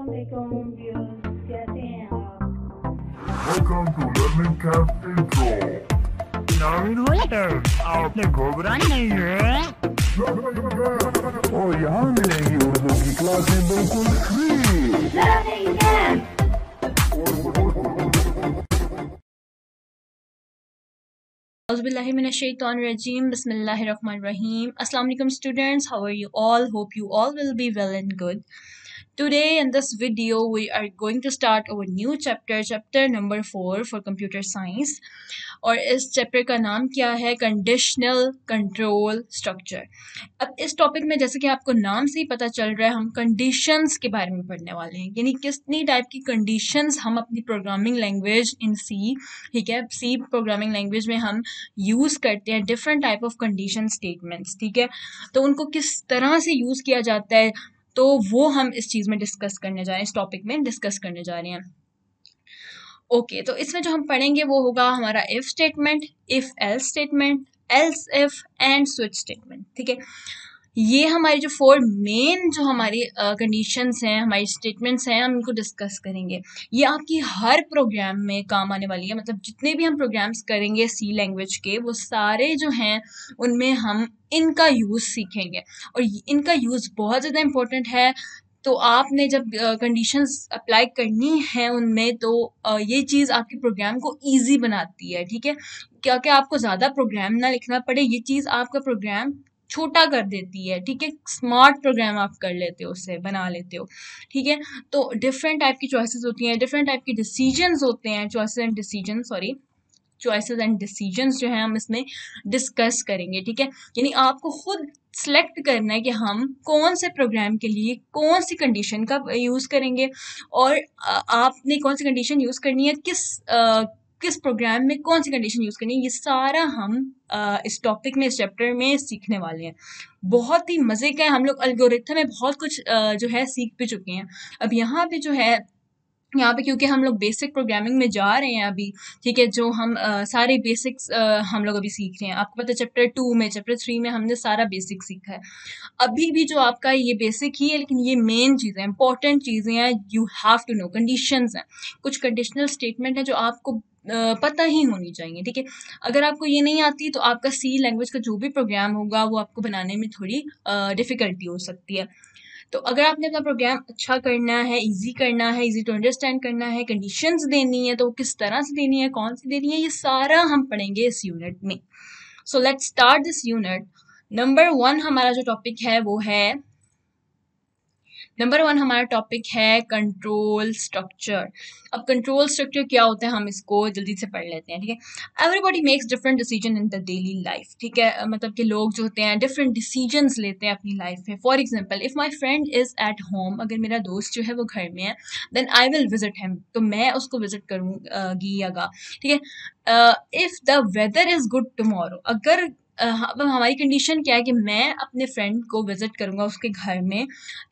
Welcome to Learning Camp Intro. नाम letter आपने घबराना नहीं है और यहाँ मिलेंगी उर्दू की क्लासें बिल्कुल free Auzubillahiminashaitanirajim. Bismillahirrahmanirrahim. Assalamu alaikum students. How are you all? Hope you all will be well and good. Today in this video we are going to start our new chapter, chapter number 4 for computer science. और इस chapter का नाम क्या है? Conditional control structure अब इस topic में जैसे कि आपको नाम से ही पता चल रहा है हम कंडीशंस के बारे में पढ़ने वाले हैं। यानी कितनी टाइप की कंडीशंस हम अपनी प्रोग्रामिंग लैंग्वेज इन सी ठीक है? सी प्रोग्रामिंग लैंग्वेज में हम यूज़ करते हैं different type of condition statements ठीक है? तो उनको किस तरह से यूज़ किया जाता है? तो वो हम इस चीज़ में डिस्कस करने जा रहे हैं इस टॉपिक में डिस्कस करने जा रहे हैं। ओके okay, तो इसमें जो हम पढ़ेंगे वो होगा हमारा if statement if else statement else if and switch statement ठीक है? ये हमारी जो फोर मेन जो हमारी कंडीशंस uh, हैं हमारी स्टेटमेंट्स हैं हम इनको डिस्कस करेंगे। ये आपकी हर प्रोग्राम में काम आने वाली है। मतलब जितने भी हम प्रोग्राम्स करेंगे सी लैंग्वेज के वो सारे जो हैं उनमें हम इनका यूज़ सीखेंगे। और इनका यूज़ बहुत ज़्यादा इम्पोर्टेंट है। तो आपने जब कंडीशंस अप्लाई करनी है उनमें तो uh, ये चीज़ आपके प्रोग्राम को इजी बनाती है ठीक है? क्या क्या आपको ज़्यादा प्रोग्राम ना लिखना पड़े ये चीज़ आपका प्रोग्राम छोटा कर देती है ठीक है? स्मार्ट प्रोग्राम आप कर लेते हो उससे बना लेते हो ठीक है? तो डिफरेंट टाइप की चॉइसेस होती हैं डिफरेंट टाइप के डिसीजंस होते हैं choices and decision sorry choices and decisions जो है हम इसमें डिस्कस करेंगे ठीक है? यानी आपको खुद सेलेक्ट करना है कि हम कौन से प्रोग्राम के लिए कौन सी कंडीशन का यूज़ करेंगे और आपने कौन सी कंडीशन यूज़ करनी है किस आ, किस प्रोग्राम में कौन सी कंडीशन यूज़ करनी है ये सारा हम आ, इस टॉपिक में इस चैप्टर में सीखने वाले हैं। बहुत ही मज़े का है हम लोग अलगोरिथम में बहुत कुछ आ, जो है सीख भी चुके हैं। अब यहाँ पे जो है यहाँ पे क्योंकि हम लोग बेसिक प्रोग्रामिंग में जा रहे हैं अभी ठीक है जो हम आ, सारे बेसिक्स आ, हम लोग अभी सीख रहे हैं। आपको पता है चैप्टर टू में चैप्टर थ्री में हमने सारा बेसिक सीखा है। अभी भी जो आपका ये बेसिक ही है लेकिन ये मेन चीज़ें इंपॉर्टेंट चीज़ें हैं you have to know conditions हैं। कुछ कंडीशनल स्टेटमेंट है जो आपको पता ही होनी चाहिए, ठीक है? अगर आपको ये नहीं आती तो आपका सी लैंग्वेज का जो भी प्रोग्राम होगा, वो आपको बनाने में थोड़ी डिफ़िकल्टी हो सकती है। तो अगर आपने अपना प्रोग्राम अच्छा करना है इजी करना है इजी टू अंडरस्टैंड करना है कंडीशंस देनी है तो किस तरह से देनी है, कौन सी देनी है, ये सारा हम पढ़ेंगे इस यूनिट में। So let's start this unit number one हमारा जो टॉपिक है, वो है नंबर वन हमारा टॉपिक है कंट्रोल स्ट्रक्चर अब कंट्रोल स्ट्रक्चर क्या होता है, हम इसको जल्दी से पढ़ लेते हैं, ठीक है? Everybody makes different decision in the daily life ठीक है? मतलब कि लोग जो होते हैं डिफरेंट डिसीजंस लेते हैं अपनी लाइफ में. For example if my friend is at home अगर मेरा दोस्त जो है वो घर में है then I will visit him तो मैं उसको विज़िट करूँगी ठीक है? If the weather is good tomorrow अगर अब हमारी कंडीशन क्या है कि मैं अपने फ्रेंड को विज़िट करूँगा उसके घर में,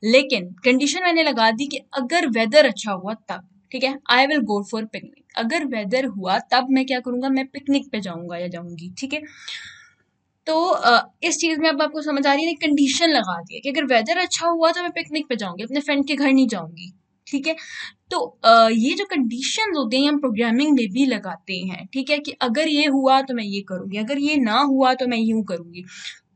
लेकिन कंडीशन मैंने लगा दी कि अगर वेदर अच्छा हुआ तब, ठीक है? I will go for picnic अगर वेदर हुआ तब मैं क्या करूँगा? मैं पिकनिक पे जाऊँगा या जाऊँगी, ठीक है? तो इस चीज़ में अब आपको समझ आ रही है कंडीशन लगा दी है कि अगर वेदर अच्छा हुआ तो मैं पिकनिक पे जाऊँगी, अपने फ्रेंड के घर नहीं जाऊँगी। ठीक है? तो ये जो कंडीशन होते हैं, हम प्रोग्रामिंग में भी लगाते हैं, ठीक है? कि अगर ये हुआ तो मैं ये करूँगी, अगर ये ना हुआ तो मैं यूँ करूँगी।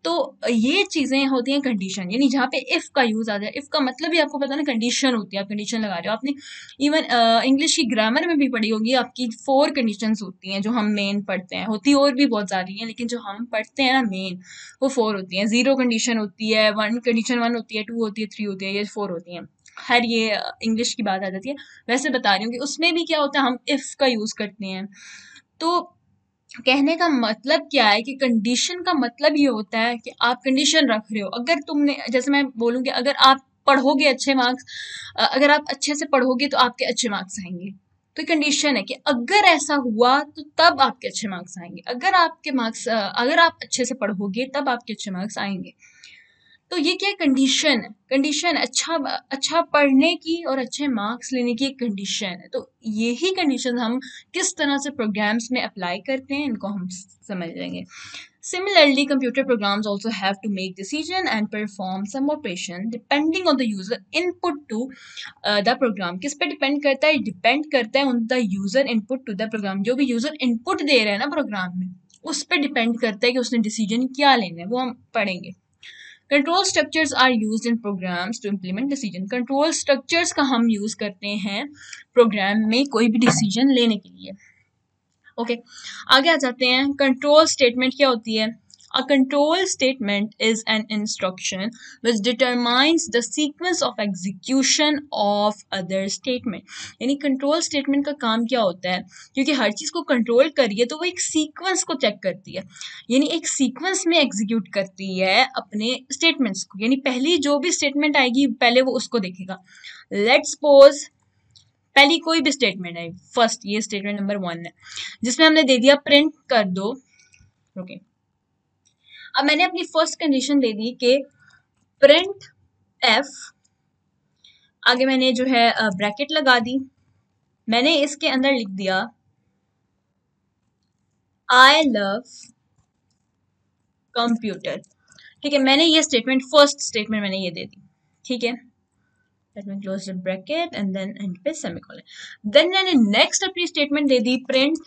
तो ये चीज़ें होती हैं कंडीशन यानी जहाँ पे इफ़ का यूज़ आ जाए इफ़ का मतलब भी आपको पता ना कंडीशन होती है, आप कंडीशन लगा रहे हो। आपने इवन इंग्लिश की ग्रामर में भी पढ़ी होगी, आपकी फोर कंडीशंस होती हैं, जो हम मेन पढ़ते हैं। होती और भी बहुत सारी हैं, लेकिन जो हम पढ़ते हैं ना मेन वो फोर होती हैं। ज़ीरो कंडीशन होती है वन कंडीशन वन होती है टू होती है थ्री होती है, ये फोर होती हैं। खैर ये इंग्लिश की बात आ जाती है। वैसे बता रही हूँ कि उसमें भी क्या होता है, हम इफ़ का यूज़ करते हैं। तो कहने का मतलब क्या है कि कंडीशन का मतलब ये होता है कि आप कंडीशन रख रहे हो। अगर तुमने, जैसे मैं बोलूँगी, अगर आप पढ़ोगे अच्छे मार्क्स अगर आप अच्छे से पढ़ोगे तो आपके अच्छे मार्क्स आएँगे। तो कंडीशन है कि अगर ऐसा हुआ तो तब आपके अच्छे मार्क्स आएँगे। अगर आपके मार्क्स अगर आप अच्छे से पढ़ोगे तब आपके अच्छे मार्क्स आएँगे। तो ये क्या कंडीशन है? कंडीशन अच्छा अच्छा पढ़ने की और अच्छे मार्क्स लेने की एक कंडीशन है। तो यही कंडीशन हम किस तरह से प्रोग्राम्स में अप्लाई करते हैं इनको हम समझ लेंगे। Computer programs also have to make decision and perform some operation depending on the user input to uh, the program. किस पे डिपेंड करता है? डिपेंड करता है on the user input to the program जो भी यूज़र इनपुट दे रहे हैं ना प्रोग्राम में उस पर डिपेंड करता है कि उसने डिसीज़न क्या लेना है वो हम पढ़ेंगे। Control structures are used in programs to implement decision control structures का हम यूज़ करते हैं प्रोग्राम में कोई भी डिसीज़न लेने के लिए। Okay okay. आगे आ जाते हैं। कंट्रोल स्टेटमेंट क्या होती है? A control statement is an instruction which determines the sequence of execution of other statement. यानी कंट्रोल स्टेटमेंट का काम क्या होता है? क्योंकि हर चीज़ को कंट्रोल करिए तो वो एक सीक्वेंस को चेक करती है। यानी एक सीक्वेंस में एग्जीक्यूट करती है अपने स्टेटमेंट्स को। यानी पहली जो भी स्टेटमेंट आएगी, पहले वो उसको देखेगा। लेट सपोज़ पहली कोई भी स्टेटमेंट है फ़र्स्ट ये स्टेटमेंट नंबर वन है। जिसमें हमने दे दिया प्रिंट कर दो। ओके अब मैंने अपनी फ़र्स्ट कंडीशन दे दी कि प्रिंट एफ़ आगे मैंने जो है ब्रैकेट लगा दी। मैंने इसके अंदर लिख दिया आई लव कंप्यूटर ठीक है, मैंने ये स्टेटमेंट फ़र्स्ट स्टेटमेंट मैंने ये दे दी। ठीक है? Let me close the bracket and then end पे semicolon then मैंने next अपनी statement दे दी, print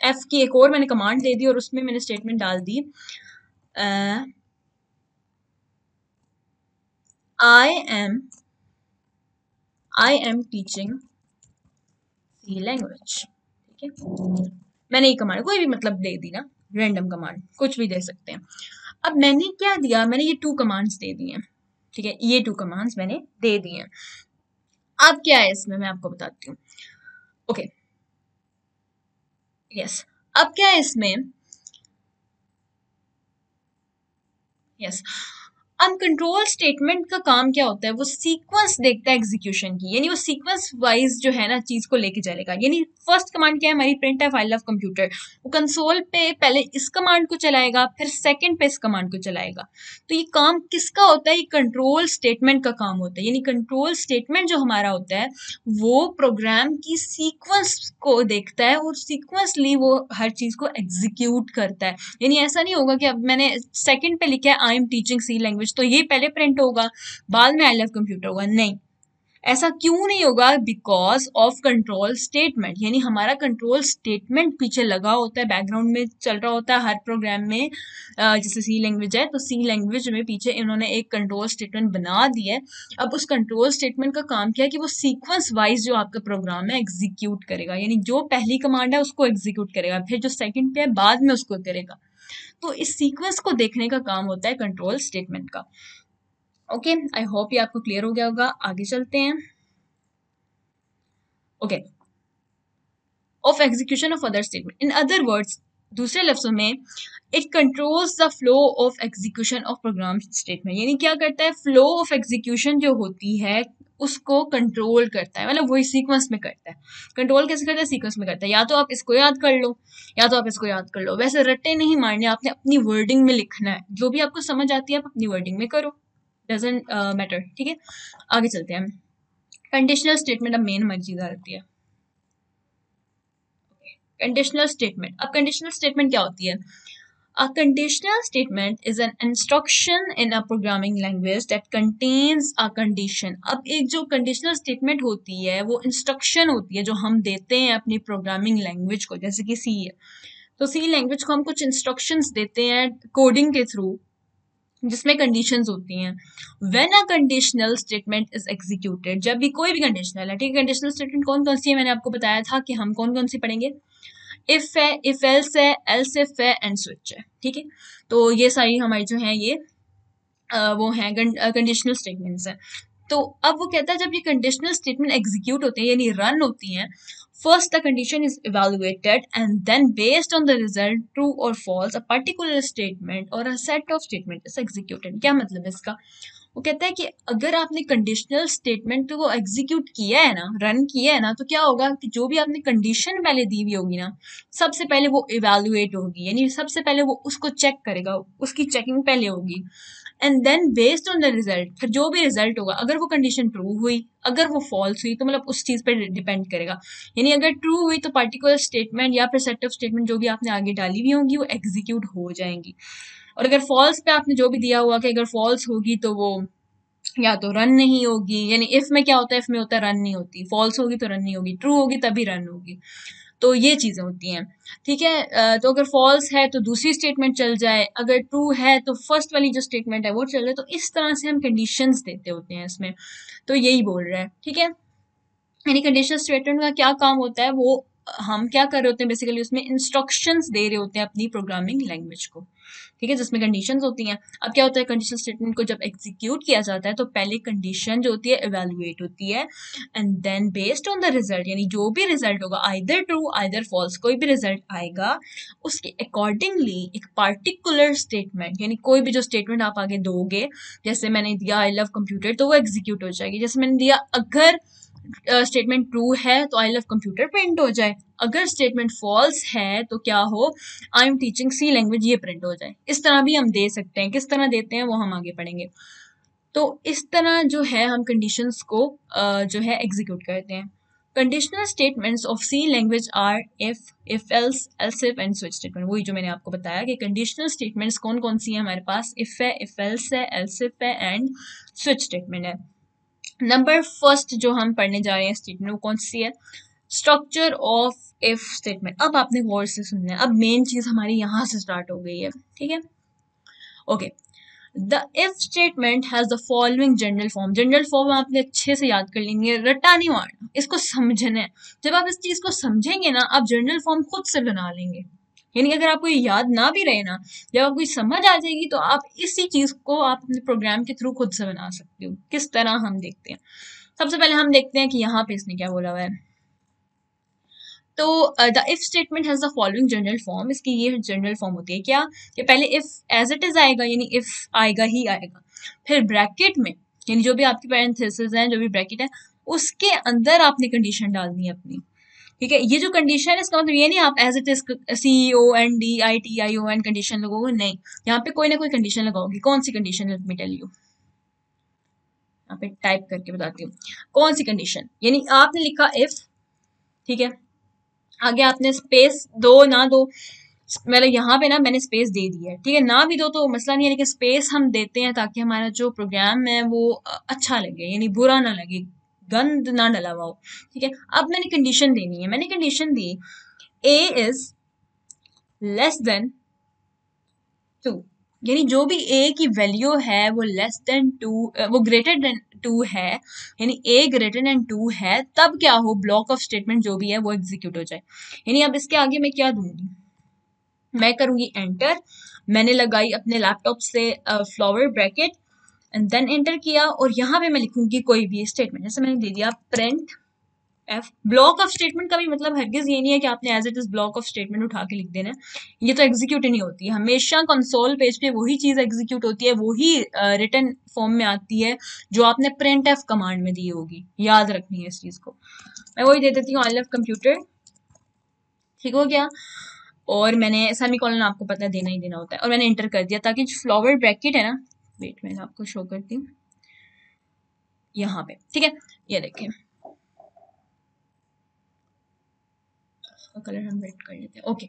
f की एक और मैंने command दे दी और उसमें मैंने statement डाल दी। Uh, I am I am teaching C language. ठीक है? मैंने ये कमांड कोई भी मतलब दे दी ना रैंडम कमांड कुछ भी दे सकते हैं। अब मैंने क्या दिया? मैंने ये टू कमांड्स दे दिए हैं। ठीक है? ये टू कमांड्स मैंने दे दिए अब क्या है इसमें? मैं आपको बताती हूँ। ओके यस अब क्या है इसमें? यस अनकंट्रोल स्टेटमेंट का काम क्या होता है? वो सीक्वेंस देखता है एग्जीक्यूशन की। यानी वो सीक्वेंस वाइज जो है ना, चीज़ को लेके चलेगा। यानी फ़र्स्ट कमांड क्या है? हमारी प्रिंट है फ़ाइल ऑफ़ कंप्यूटर वो कंसोल पे पहले इस कमांड को चलाएगा, फिर सेकंड पे इस कमांड को चलाएगा। तो ये काम किसका होता है? ये कंट्रोल स्टेटमेंट का काम होता है। यानी कंट्रोल स्टेटमेंट जो हमारा होता है, वो प्रोग्राम की सीक्वेंस को देखता है और सीक्वेंसली वो हर चीज़ को एग्जीक्यूट करता है। यानी ऐसा नहीं होगा कि अब मैंने सेकेंड पे लिखा है I am teaching C language तो ये पहले प्रिंट होगा, बाद में आई लव कंप्यूटर होगा। नहीं, ऐसा क्यों नहीं होगा? बिकॉज़ ऑफ़ कंट्रोल स्टेटमेंट यानी हमारा कंट्रोल स्टेटमेंट पीछे लगा होता है बैकग्राउंड में चल रहा होता है, हर प्रोग्राम में जैसे सी लैंग्वेज है तो सी लैंग्वेज में पीछे इन्होंने एक कंट्रोल स्टेटमेंट बना दिया है। अब उस कंट्रोल स्टेटमेंट का काम क्या है कि वो सीक्वेंस वाइज जो आपका प्रोग्राम है एग्जीक्यूट करेगा। यानी जो पहली कमांड है, उसको एग्जीक्यूट करेगा। फिर जो सेकेंड पे है, बाद में उसको करेगा। तो इस सीक्वेंस को देखने का काम होता है कंट्रोल स्टेटमेंट का। ओके आई होप ये आपको क्लियर हो गया होगा। आगे चलते हैं। Okay of execution of other statement in other words दूसरे लफ्जों में it controls the flow of execution of program statement यानी क्या करता है? फ्लो ऑफ़ एग्जीक्यूशन जो होती है, उसको कंट्रोल करता है। मतलब वही सीक्वेंस में करता है। कंट्रोल कैसे करता है? सीक्वेंस में करता है। या तो आप इसको याद कर लो, या तो आप इसको याद कर लो। वैसे रट्टे नहीं मारने, आपने अपनी वर्डिंग में लिखना है। जो भी आपको समझ आती है, आप अपनी वर्डिंग में करो। डजेंट मैटर ठीक है? आगे चलते हैं कंडीशनल स्टेटमेंट अब मेन मर्ज़ी जाती है। कंडीशनल स्टेटमेंट अब कंडीशनल स्टेटमेंट क्या होती है? A conditional statement is an instruction in a programming language that contains a condition. अब एक जो conditional statement होती है वो instruction होती है जो हम देते हैं अपनी programming language को जैसे कि C है तो C language को हम कुछ instructions देते हैं coding के through जिसमें कंडीशंस होती हैं when a conditional statement is executed जब भी कोई भी कंडीशनल है ठीक है कंडीशनल स्टेटमेंट कौन कौन सी है मैंने आपको बताया था कि हम कौन कौन सी पढ़ेंगे इफ़ है इफ़ एल्स है एल्स इफ़ है एंड स्विच है, ठीक है? तो ये सारी हमारी जो है ये वो हैं कंडीशनल स्टेटमेंट्स हैं। तो अब वो कहता है, जब ये कंडीशनल स्टेटमेंट एग्जीक्यूट होते हैं, यानी रन होती हैं first the condition is evaluated and then based on the result true और फॉल्स अ पर्टिकुलर स्टेटमेंट और a set of statement is executed क्या मतलब है इसका? वो कहता है कि अगर आपने कंडीशनल स्टेटमेंट को एग्जीक्यूट किया है ना रन किया है ना तो क्या होगा कि जो भी आपने कंडीशन पहले दी हुई होगी ना, सबसे पहले वो इवेलुएट होगी, यानी सबसे पहले वो उसको चेक करेगा, उसकी चेकिंग पहले होगी। And then based on the result फिर जो भी रिज़ल्ट होगा, अगर वो कंडीशन ट्रू हुई, अगर वो फॉल्स हुई तो मतलब उस चीज़ पर डिपेंड करेगा। यानी अगर ट्रू हुई तो पार्टिकुलर स्टेटमेंट या फिर सेट ऑफ़ स्टेटमेंट जो भी आपने आगे डाली हुई होंगी, वो एग्जीक्यूट हो जाएँगी। और अगर फॉल्स पे आपने जो भी दिया हुआ कि अगर फॉल्स होगी तो वो या तो रन नहीं होगी, यानी इफ़ में क्या होता है? इफ़ में होता है रन नहीं होती। फॉल्स होगी तो रन नहीं होगी। ट्रू होगी तभी रन होगी। तो ये चीज़ें होती हैं। ठीक है? तो अगर फॉल्स है तो दूसरी स्टेटमेंट चल जाए। अगर ट्रू है तो फ़र्स्ट वाली जो स्टेटमेंट है वो चल जाए। तो इस तरह से हम कंडीशंस देते होते हैं इसमें। तो यही बोल रहा है। ठीक है? यानी कंडीशन स्टेटमेंट का क्या काम होता है? वो हम क्या कर रहे होते हैं? बेसिकली उसमें इंस्ट्रक्शंस दे रहे होते हैं अपनी प्रोग्रामिंग लैंग्वेज को। ठीक है, जिसमें कंडीशन होती हैं। अब क्या होता है कंडीशन स्टेटमेंट को जब एग्जीक्यूट किया जाता है तो पहले कंडीशन जो होती है इवेलुएट होती है and then based on the result यानी जो भी रिज़ल्ट होगा आइदर ट्रू आइदर फॉल्स कोई भी रिज़ल्ट आएगा, उसके अकॉर्डिंगली एक पार्टिकुलर स्टेटमेंट यानी कोई भी जो स्टेटमेंट आप आगे दोगे, जैसे मैंने दिया आई लव कंप्यूटर तो वो एग्जीक्यूट हो जाएगी। जैसे मैंने दिया, अगर स्टेटमेंट ट्रू है तो आई लव कंप्यूटर प्रिंट हो जाए। अगर स्टेटमेंट फॉल्स है तो क्या हो? I am teaching C language ये प्रिंट हो जाए। इस तरह भी हम दे सकते हैं। किस तरह देते हैं वो हम आगे पढ़ेंगे। तो इस तरह जो है हम कंडीशंस को uh, जो है एग्जीक्यूट करते हैं। Conditional statements of C language are if if else else if and switch statement वही जो मैंने आपको बताया कि कंडीशनल स्टेटमेंट्स कौन कौन सी हैं हमारे पास? इफ़ है इफ़ एल्स है एल्स इफ़ है एंड स्विच स्टेटमेंट है। नंबर फ़र्स्ट जो हम पढ़ने जा रहे हैं स्टेटमेंट वो कौन सी है? स्ट्रक्चर ऑफ़ इफ़ स्टेटमेंट अब आपने गौर से सुनना है। अब मेन चीज़ हमारी यहाँ से स्टार्ट हो गई है। ठीक है? Okay the if statement has the following general form general form आपने अच्छे से याद कर लेंगे रट्टा नहीं मारना इसको समझना है। जब आप इस चीज़ को समझेंगे ना, आप जनरल फॉर्म खुद से बना लेंगे। यानी अगर आपको याद ना भी रहे ना, जब आपको समझ आ जाएगी तो आप इसी चीज़ को आप अपने प्रोग्राम के थ्रू खुद से बना सकते हो। किस तरह हम देखते हैं? सबसे पहले हम देखते हैं कि यहाँ पे इसने क्या बोला हुआ है। तो the if statement has the following general form इसकी ये जनरल फॉर्म होती है क्या? कि पहले इफ़ एज इट इज़ आएगा, यानी इफ़ आएगा ही आएगा। फिर ब्रैकेट में, यानी जो भी आपके पैरेंथेसिस हैं, जो भी ब्रैकेट है, उसके अंदर आपने कंडीशन डालनी है अपनी। ठीक है? ये जो कंडीशन है, इसका मतलब ये नहीं आप as it is C O N D I T I O N condition लगाओगे? नहीं। यहाँ पे कोई ना कोई कंडीशन लगाओगे। कौन सी condition let me tell you यहाँ पे टाइप करके बताती हूँ। कौन सी कंडीशन यानी आपने लिखा इफ़ ठीक है? आगे आपने स्पेस दो, ना दो। मतलब यहाँ पे ना मैंने स्पेस दे दी है। ठीक है? ना भी दो तो मसला नहीं है, लेकिन स्पेस हम देते हैं ताकि हमारा जो प्रोग्राम है वो अच्छा लगे, यानी बुरा ना लगे। गंद ना डला हुआ हो ठीक है? अब मैंने कंडीशन देनी है, मैंने condition the A is less than two यानी जो भी ए की वैल्यू है, वो लेस देन टू वो ग्रेटर देन टू है, यानी ए ग्रेटर देन टू है, तब क्या हो ब्लॉक ऑफ़ स्टेटमेंट जो भी है, वो एग्जीक्यूट हो जाए। यानी अब इसके आगे मैं क्या दूँगी? मैं करूँगी एंटर मैंने लगाई अपने लैपटॉप से flower bracket and then enter किया और यहाँ पे मैं लिखूँगी कोई भी स्टेटमेंट जैसे मैंने दे दिया print F block of statement का भी मतलब हरगिज ये नहीं है कि आपने as it is block of statement उठा के लिख देना ये तो एग्जीक्यूट नहीं होती है। हमेशा कंसोल पेज पे वही चीज़ एग्जीक्यूट होती है, वही रिटर्न फॉर्म में आती है जो आपने प्रिंट एफ़ कमांड में दी होगी। याद रखनी है इस चीज़ को। मैं वही दे देती हूँ आई लव कंप्यूटर ठीक हो गया? और मैंने सेमी कॉलन आपको पता है, देना ही देना होता है। और मैंने इंटर कर दिया ताकि जो फ्लावर ब्रैकेट है ना वेट मैं आपको शो करती हूँ। यहाँ पे ठीक है? ये देखें कलर हम रेड कर लेते हैं। ओके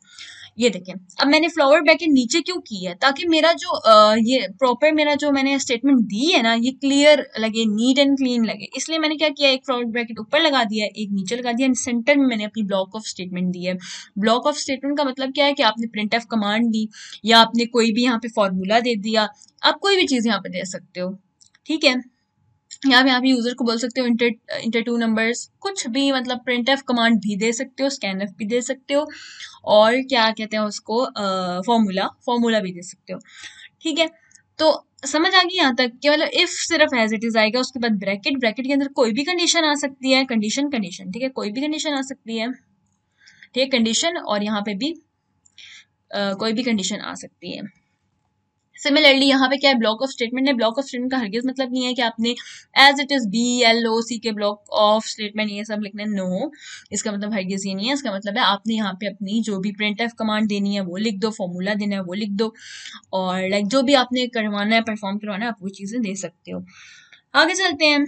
ये देखें अब मैंने फ्लावर बैकेट नीचे क्यों की है? ताकि मेरा जो आ, ये प्रॉपर मेरा जो मैंने स्टेटमेंट दी है ना ये क्लियर लगे नीट एंड क्लीन लगे। इसलिए मैंने क्या किया एक फ्लावर ब्रैकेट ऊपर लगा दिया एक नीचे लगा दिया एंड सेंटर में मैंने अपनी ब्लॉक ऑफ़ स्टेटमेंट दी है। ब्लॉक ऑफ़ स्टेटमेंट का मतलब क्या है कि आपने प्रिंट एफ़ कमांड दी या आपने कोई भी यहाँ पे फॉर्मूला दे दिया। आप कोई भी चीज़ यहाँ पे दे सकते हो। ठीक है? यहाँ पे आप यूज़र को बोल सकते हो इंटर इंटर टू नंबर्स कुछ भी मतलब प्रिंट एफ़ कमांड भी दे सकते हो स्कैन एफ़ भी दे सकते हो और क्या कहते हैं उसको फॉर्मूला फॉर्मूला भी दे सकते हो। ठीक है तो समझ आ गई यहाँ तक कि मतलब इफ़ सिर्फ़ एज इट इज़ आएगा उसके बाद ब्रैकेट ब्रैकेट के अंदर कोई भी कंडीशन आ सकती है कंडीशन कंडीशन ठीक है कोई भी कंडीशन आ सकती है ठीक है कंडीशन और यहाँ पे भी आ, कोई भी कंडीशन आ सकती है। सिमिलरली यहाँ पे क्या है? ब्लॉक ऑफ़ स्टेटमेंट है। ब्लॉक ऑफ़ स्टेटमेंट का हरगिज मतलब नहीं है कि आपने as it is B L O C K block of statement ये सब लिखना है। नो इसका मतलब हरगिज ये नहीं है। इसका मतलब है आपने यहाँ पे अपनी जो भी प्रिंट एफ़ कमांड देनी है वो लिख दो फॉर्मूला देना है वो लिख दो और लाइक जो भी आपने करवाना है परफॉर्म करवाना है, आप वो चीज़ें दे सकते हो। आगे चलते हैं।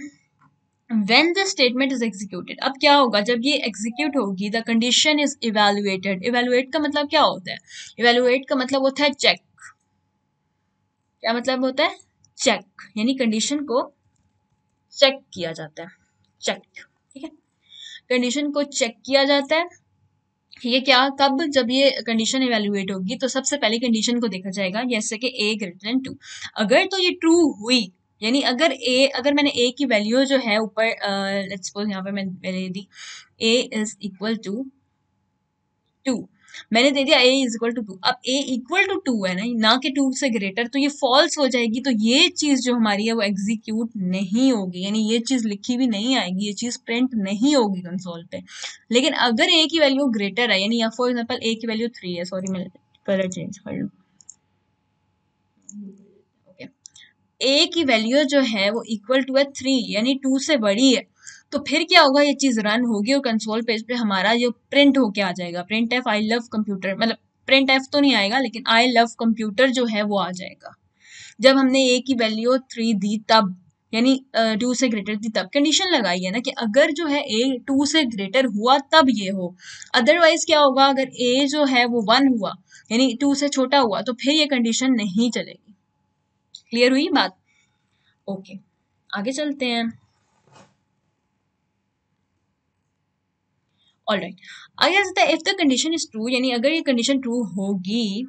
When the statement is executed, अब क्या होगा? जब ये execute होगी, the condition is evaluated evaluate का मतलब क्या होता है? Evaluate का मतलब होता है check क्या मतलब होता है? चेक यानी कंडीशन को चेक किया जाता है. चेक ठीक है? कंडीशन को चेक किया जाता है. ये क्या? कब जब ये कंडीशन इवेल्युएट होगी तो सबसे पहले कंडीशन को देखा जाएगा. जैसे कि ए ग्रेटर देन टू अगर तो ये ट्रू हुई, यानी अगर ए अगर मैंने ए की वैल्यू जो है ऊपर लेट्स सपोज़ यहाँ पे मैंने दी A is equal to two मैंने दे दिया A is equal to two अब ए इक्वल टू टू है ना ना कि टू से ग्रेटर तो ये फॉल्स हो जाएगी तो ये चीज़ जो हमारी है वो एग्जीक्यूट नहीं होगी. यानी ये चीज़ लिखी भी नहीं आएगी, ये चीज़ प्रिंट नहीं होगी कंसोल पे. लेकिन अगर ए की वैल्यू ग्रेटर है, यानी फॉर एग्ज़ाम्पल ए की वैल्यू थ्री है सॉरी मैं कलर चेंज कर लू. ए की वैल्यू जो है वो इक्वल टू है थ्री यानी टू से बड़ी है. तो फिर क्या होगा, ये चीज़ रन होगी और कंसोल पेज पे हमारा जो प्रिंट होके आ जाएगा। Print F I love computer मतलब प्रिंट एफ़ तो नहीं आएगा, लेकिन आई लव कंप्यूटर जो है वो आ जाएगा। जब हमने ए की वैल्यू थ्री दी तब, यानी टू से ग्रेटर थी तब कंडीशन लगाई है ना कि अगर जो है ए टू से ग्रेटर हुआ तब ये हो। अदरवाइज़ क्या होगा, अगर ए जो है वो वन हुआ, यानी टू से छोटा हुआ तो फिर ये कंडीशन नहीं चलेगी। क्लियर हुई बात? ओके आगे चलते हैं। ऑल राइट आगे आ जाता है if the condition is true यानी अगर ये कंडीशन ट्रू होगी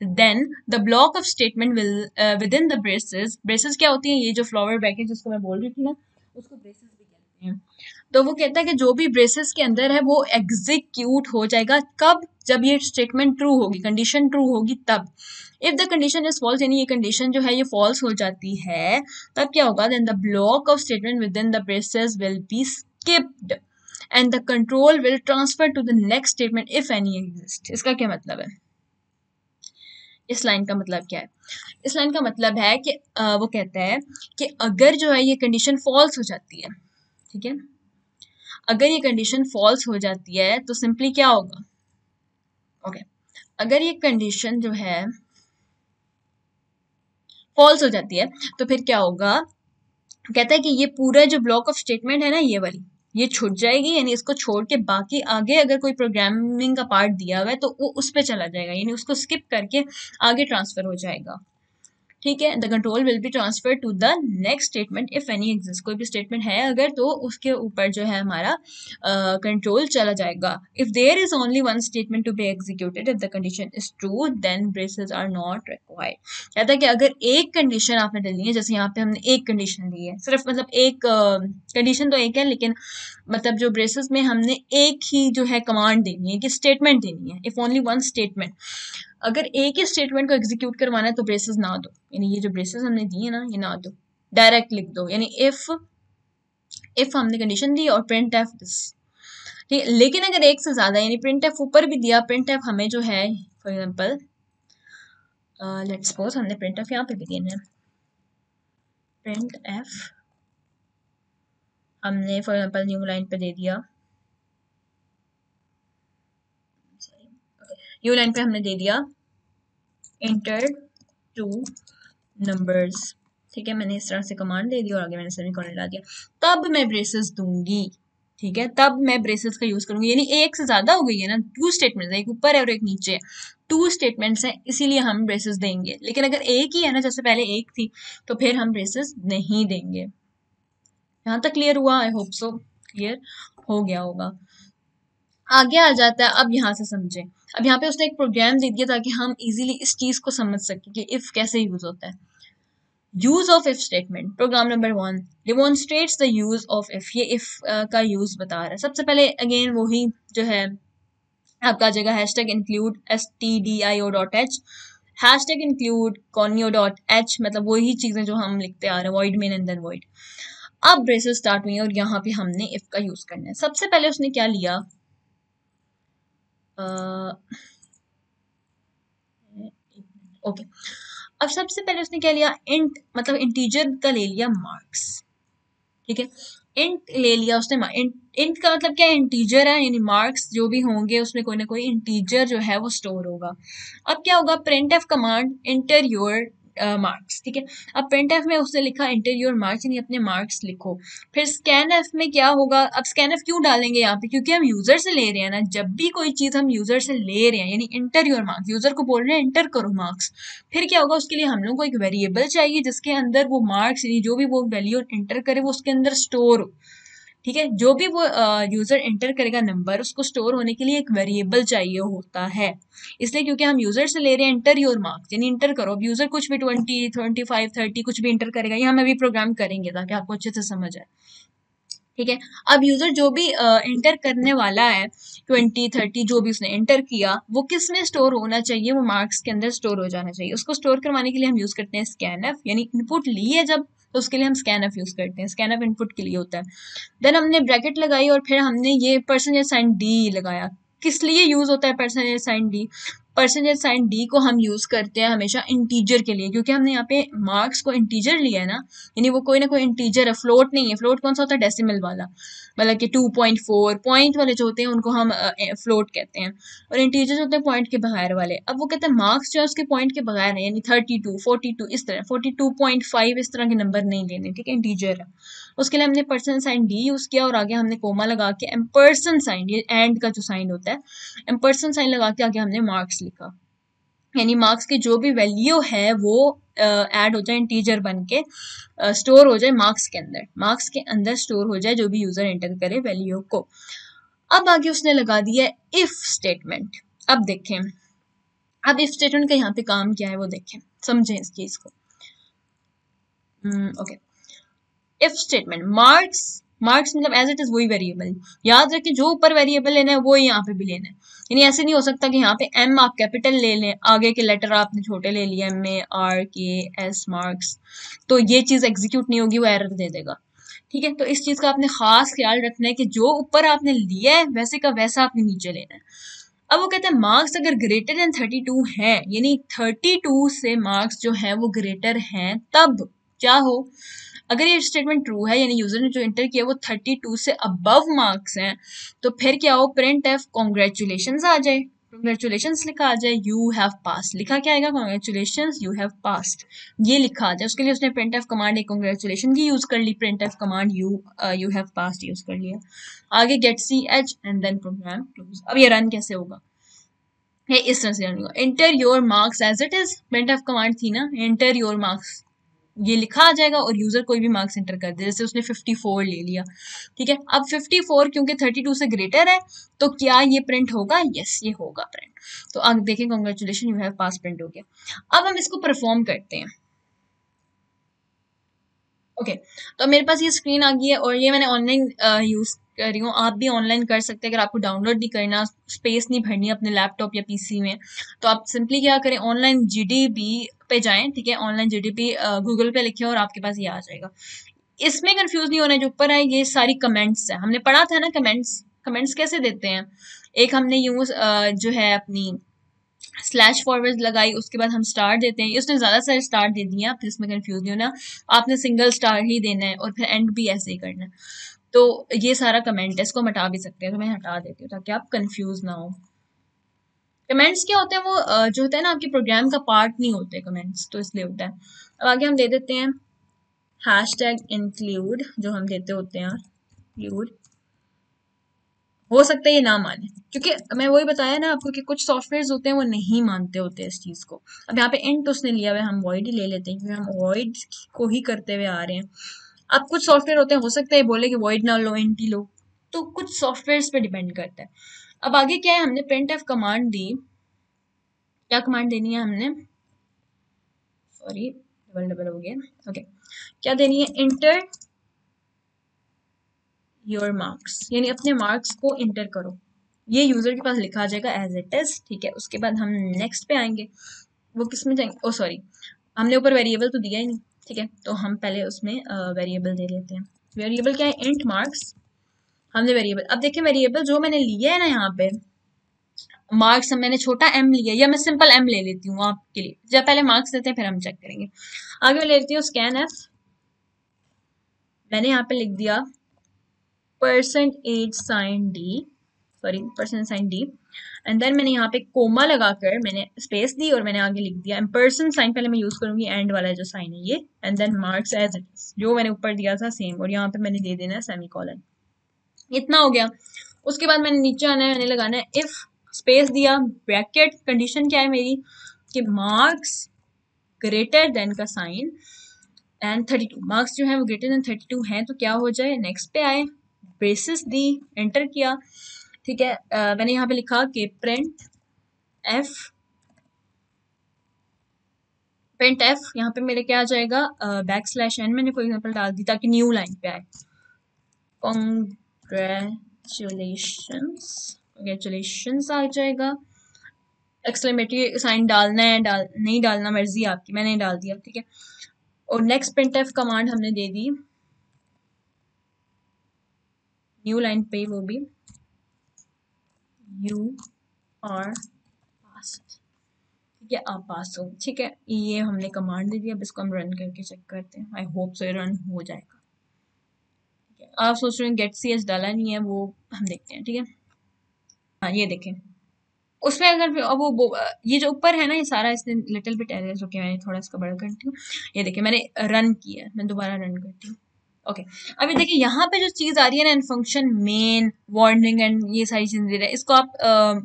then the block of statement will within the braces braces क्या होती हैं? ये जो फ्लावर ब्रैकेट जिसको मैं बोल रही थी ना, उसको ब्रेसेस भी कहते हैं। तो वो कहता है कि जो भी ब्रेसेस के अंदर है, वो एग्जीक्यूट हो जाएगा। कब? जब ये स्टेटमेंट ट्रू होगी कंडीशन ट्रू होगी, तब। If the condition is false यानी ये कंडीशन जो है, ये फॉल्स हो जाती है, तब क्या होगा? Then the block of statement within the braces will be skipped and the control will transfer to the next statement if any exist इसका क्या मतलब है? इस लाइन का मतलब क्या है? इस लाइन का मतलब है कि आ, वो कहता है कि अगर जो है ये कंडीशन फॉल्स हो जाती है ठीक है? अगर ये कंडीशन फॉल्स हो जाती है तो सिंपली क्या होगा? Okay okay. अगर ये कंडीशन जो है फॉल्स हो जाती है तो फिर क्या होगा? कहता है कि ये पूरा जो ब्लॉक ऑफ़ स्टेटमेंट है ना ये वाली ये छूट जाएगी, यानी इसको छोड़ के बाकी आगे अगर कोई प्रोग्रामिंग का पार्ट दिया हुआ है तो वो उस पर चला जाएगा, यानी उसको स्किप करके आगे ट्रांसफ़र हो जाएगा। ठीक है? The control will be transfer to the next statement if any exist कोई भी स्टेटमेंट है अगर तो उसके ऊपर जो है हमारा कंट्रोल uh, चला जाएगा। If there is only one statement to be executed if the condition is true then braces are not required कहता है कि अगर एक कंडीशन आपने डली है जैसे यहाँ पे हमने एक कंडीशन ली है सिर्फ़ मतलब एक कंडीशन uh, तो एक है लेकिन मतलब जो ब्रेसेस में हमने एक ही जो है कमांड देनी है कि स्टेटमेंट देनी है इफ़ ओनली वन स्टेटमेंट अगर एक ही स्टेटमेंट को एग्जीक्यूट करवाना है तो ब्रेसेस ना दो। यानी ये जो ब्रेसेस हमने दिए ना, ये ना दो। डायरेक्ट लिख दो। यानी इफ़ इफ़ हमने कंडीशन दी और प्रिंट एफ़ दिस ठीक लेकिन अगर एक से ज़्यादा, यानी प्रिंट एफ़ ऊपर भी दिया प्रिंट एफ़ हमें जो है फॉर एग्ज़ाम्पल लेट सपोज़ हमने प्रिंट एफ़ यहाँ पे भी देना है। प्रिंट एफ़ हमने फॉर एग्ज़ाम्पल न्यू लाइन पे दे दिया। न्यू लाइन पे हमने दे दिया। इंटर टू नंबर्स ठीक है, मैंने इस तरह से कमांड दे दी और आगे मैंने सेमी कॉर्नर ला दिया। तब मैं ब्रेसेस दूँगी। ठीक है, तब मैं ब्रेसेस का यूज़ करूँगी। यानी एक से ज़्यादा हो गई है ना टू स्टेटमेंट एक ऊपर है और एक नीचे है। टू स्टेटमेंट्स हैं, इसीलिए हम ब्रेसेस देंगे। लेकिन अगर एक ही है ना, जैसे पहले एक थी तो फिर हम ब्रेसेस नहीं देंगे। यहाँ तक क्लियर हुआ? आई होप सो क्लियर हो गया होगा। आगे आ जाता है। अब यहाँ से समझें। अब यहाँ पे उसने एक प्रोग्राम दे दिया ताकि हम इजीली इस चीज़ को समझ सकें कि इफ़ कैसे यूज़ होता है। Use of if statement program number one demonstrates the use of if ये इफ़ का यूज़ बता रहा है। सबसे पहले अगेन वही जो है, आपका जगह hash tag include S T D I O dot H hash tag include conio dot H मतलब वही चीज़ें जो हम लिखते आ रहे हैं void main and then void अब ब्रेसेस स्टार्ट हुई और यहाँ पे हमने इफ़ का यूज़ करना है। सबसे पहले उसने क्या लिया? ओके। अब सबसे पहले उसने क्या लिया? इंट मतलब इंटीजर का ले लिया मार्क्स ठीक है? इंट ले लिया उसने इंट इंट का मतलब क्या? इंटीजर है, यानी मार्क्स जो भी होंगे, उसमें कोई ना कोई इंटीजर जो है वो स्टोर होगा। अब क्या होगा? Print F command enter your marks ठीक है? अब प्रिंट एफ़ में उसने लिखा इंटर योर मार्क्स यानी अपने मार्क्स लिखो। फिर स्कैन एफ़ में क्या होगा? अब स्कैन एफ़ क्यों डालेंगे यहाँ पे? क्योंकि हम यूज़र से ले रहे हैं ना। जब भी कोई चीज़ हम यूज़र से ले रहे हैं, यानी इंटर योर मार्क्स यूज़र को बोल रहे हैं इंटर करो मार्क्स फिर क्या होगा? उसके लिए हम लोग को एक वेरिएबल चाहिए जिसके अंदर वो मार्क्स यानी जो भी वो वैल्यू इंटर करे, वो उसके अंदर स्टोर हो। ठीक है? जो भी वो यूज़र एंटर करेगा नंबर उसको स्टोर होने के लिए एक वेरिएबल चाहिए होता है। इसलिए क्योंकि हम यूज़र से ले रहे हैं एंटर योर मार्क्स यानी इंटर करो। अब यूज़र कुछ भी ट्वेंटी ट्वेंटी फाइव थर्टी कुछ भी इंटर करेगा ये हम अभी प्रोग्राम करेंगे ताकि आपको अच्छे से समझ आए। ठीक है? अब यूज़र जो भी एंटर करने वाला है ट्वेंटी थर्टी जो भी उसने एंटर किया, वो किसमें स्टोर होना चाहिए? वो मार्क्स के अंदर स्टोर हो जाना चाहिए। उसको स्टोर करवाने के लिए हम यूज़ करते हैं स्कैन एफ़ यानी इनपुट लिए जब तो उसके लिए हम स्कैन एफ़ यूज़ करते हैं। स्कैन एफ़ इनपुट के लिए होता है। देन हमने ब्रैकेट लगाई और फिर हमने ये परसेंटेज साइन डी लगाया। किस लिए यूज़ होता है percentage sign D percentage sign D को हम यूज़ करते हैं हमेशा इंटीजर के लिए, क्योंकि हमने यहाँ पे मार्क्स को इंटीजर लिया है ना। यानी वो कोई ना कोई इंटीजर है फ्लोट नहीं है। फ्लोट कौन सा होता है? डेसिमल वाला। मतलब कि टू पॉइंट फोर पॉइंट वाले जो होते हैं, उनको हम फ्लोट कहते हैं। और इंटीजर होते हैं पॉइंट के बगैर वाले। अब वो कहते हैं मार्क्स जो है उसके पॉइंट के बगैर है, यानी थर्टी टू फोर्टी टू इस तरह। फोर्टी टू पॉइंट फाइव इस तरह के नंबर नहीं लेने, ठीक है? इंटीजर है। उसके लिए हमने पर्सन साइन डी यूज़ किया और आगे हमने कोमा लगा के एम एम्पर्सन साइन ये एंड का जो साइन होता है एम एम्पर्सन साइन लगा के आगे हमने मार्क्स लिखा। यानी मार्क्स की जो भी वैल्यू है वो ऐड हो जाए इंटीजर बन के स्टोर हो जाए मार्क्स के अंदर। मार्क्स के अंदर स्टोर हो जाए जो भी यूज़र एंटर करे वैल्यू को। अब आगे उसने लगा दिया इफ़ स्टेटमेंट अब देखें। अब इफ़ स्टेटमेंट का यहाँ पे काम क्या है वो देखें। समझें इस चीज़ को okay if statement marks marks मतलब एज इट इज़ वही वेरिएबल याद रखें, जो ऊपर वेरिएबल लेना है, वो यहाँ पे भी लेना है। यानी ऐसे नहीं हो सकता कि यहाँ पे एम आप कैपिटल ले लें, आगे के लेटर आपने छोटे ले लिए M A R K S marks तो ये चीज़ एग्जीक्यूट नहीं होगी, वो एरर दे देगा। ठीक है? तो इस चीज़ का आपने खास ख्याल रखना है कि जो ऊपर आपने लिया है, वैसे का वैसा आपने नीचे लेना है। अब वो कहते हैं मार्क्स अगर ग्रेटर देन थर्टी टू है, यानी थर्टी टू से मार्क्स जो है, वो ग्रेटर हैं, तब क्या हो? अगर ये स्टेटमेंट ट्रू है, यानी यूज़र ने जो इंटर किया वो थर्टी टू से अबव मार्क्स हैं तो फिर क्या हो? प्रिंट एफ़ कॉन्ग्रेचुलेशन आ जाए। कॉन्ग्रेचुलेशन लिखा आ जाए यू हैव पास लिखा क्या आएगा? कॉन्ग्रेचुलेशन यू हैव पास ये लिखा आ जाए। उसके लिए उसने प्रिंट एफ़ कमांड एक कॉन्ग्रेचुलेशन की यूज़ कर ली। Printf command you you have pass use कर लिया। आगे gate C H and then program close अब ये रन कैसे होगा? ये इस तरह से रन होगा। Enter your marks as it is printf command थी ना? इंटर योर मार्क्स ये लिखा आ जाएगा और यूज़र कोई भी मार्क्स एंटर कर दे। जैसे उसने 54 ले लिया, ठीक है? अब 54 क्योंकि 32 से ग्रेटर है तो क्या ये प्रिंट होगा? यस ये होगा प्रिंट तो अब देखें congratulation you have pass print हो गया अब हम इसको परफॉर्म करते हैं। ओके okay, तो मेरे पास ये स्क्रीन आ गई है और ये मैंने ऑनलाइन यूज़ कर रही हूँ। आप भी ऑनलाइन कर सकते हैं। अगर आपको डाउनलोड नहीं करना स्पेस नहीं भरनी अपने लैपटॉप या पीसी में तो आप सिंपली क्या करें ऑनलाइन जीडीबी पे जाएँ ठीक है? ऑनलाइन जीडीपी गूगल पे लिखे और आपके पास ये आ जाएगा। इसमें कंफ्यूज नहीं होना जो ऊपर है ये सारी कमेंट्स है। हमने पढ़ा था ना कमेंट्स कमेंट्स कैसे देते हैं? एक हमने यूज़ जो है अपनी स्लैश फॉरवर्ड लगाई, उसके बाद हम स्टार देते हैं। उसने ज़्यादा सारे स्टार दे दिए, आप इसमें कंफ्यूज नहीं होना। आपने सिंगल स्टार ही देना है और फिर एंड भी ऐसे ही करना है। तो ये सारा कमेंट है, इसको हम हटा भी सकते हैं तो मैं हटा देती हूँ, ताकि आप कंफ्यूज ना हो। कमेंट्स क्या होते हैं, वो जो होता है ना, आपके प्रोग्राम का पार्ट नहीं होते कमेंट्स तो इसलिए होता है। अब आगे हम दे देते हैं हैश टैग इंक्लूड जो हम देते होते हैं इंक्लूड हो सकता है ये ना माने। क्योंकि मैं वही बताया ना आपको कि कुछ सॉफ्टवेयर होते हैं, वो नहीं मानते होते इस चीज़ को। अब यहाँ पे एंट उसने लिया हुआ हम वॉइड ही ले लेते हैं, क्योंकि हम वॉइड को ही करते हुए आ रहे हैं। अब कुछ सॉफ्टवेयर होते हैं, हो सकता है बोले कि वॉइड ना लो एंटी लो। तो कुछ सॉफ्टवेयर पे डिपेंड करता है। अब आगे क्या है, हमने प्रिंट एफ़ कमांड दी। क्या कमांड देनी है हमने? सॉरी डबल डबल हो गया। ओके क्या देनी है? इंटर योर मार्क्स यानी अपने मार्क्स को इंटर करो। ये यूज़र के पास लिखा आ जाएगा एज इट इज़ ठीक है? उसके बाद हम नेक्स्ट पे आएँगे। वो किसमें जाएँगे? ओ oh, सॉरी हमने ऊपर वेरिएबल तो दिया ही नहीं ठीक है? तो हम पहले उसमें वेरिएबल दे लेते हैं। वेरिएबल क्या है? इंट मार्क्स हमने वेरिएबल अब देखिए वेरिएबल जो मैंने लिया है ना यहाँ पे मार्क्स मैंने छोटा एम लिया या मैं सिंपल एम ले लेती हूँ आपके लिए। जब पहले मार्क्स देते हैं फिर हम चेक करेंगे। आगे मैं ले लेती हूँ स्कैन एफ़ मैंने यहाँ पे लिख दिया percentage sign D sorry percent sign D and then मैंने यहाँ पे कोमा लगाकर मैंने स्पेस दी और मैंने आगे लिख दिया। एंड पर्सन साइन पहले मैं यूज़ करूँगी एंड वाला जो साइन है ये। And then marks as it जो मैंने ऊपर दिया था सेम और यहाँ पे मैंने दे देना है सेमी कॉलन इतना हो गया। उसके बाद मैंने नीचे आना है, मैंने लगाना है इफ़ स्पेस दिया। ब्रैकेट कंडीशन क्या है मेरी? कि मार्क्स ग्रेटर देन का sign and thirty two marks जो है वो ग्रेटर देन थर्टी टू है तो क्या हो जाए? नेक्स्ट पे आए। बेसिस दी एंटर किया। ठीक है uh, मैंने यहाँ पे लिखा कि प्रिंट एफ़ प्रिंट एफ़ यहाँ पे मेरे क्या आ जाएगा बैक स्लैश एन मैंने फॉर एग्जांपल डाल दी ताकि न्यू लाइन पे आए। कॉन्ग्रेचुलेशंस कॉन्ग्रेचुलेशंस आ जाएगा। एक्सक्लेमेटरी साइन डालना है डाल नहीं डालना मर्ज़ी आपकी मैंने डाल दिया ठीक है। और नेक्स्ट प्रिंट एफ़ कमांड हमने दे दी। न्यू लाइन पे वो भी यू आर पास ठीक है आप पास हो ठीक है ये हमने कमांड दे दिया। अब इसको हम रन करके चेक करते हैं। आई होप सो रन हो जाएगा। ठीक है आप सोच रहे हैं गेट सी एच डाला नहीं है वो हम देखते हैं। ठीक है? हाँ ये देखें। उसमें अगर अब वो, ये जो ऊपर है ना ये सारा इसने लिटिल बिट एरर कि मैंने थोड़ा इसका बड़ा करती हूँ। ये देखिए मैंने रन किया मैं दोबारा रन करती हूँ। Okay okay. अभी देखिए, यहाँ पे जो चीज़ आ रही है ना in function main warning and ये सारी चीज़ें दे रहे हैं इसको आप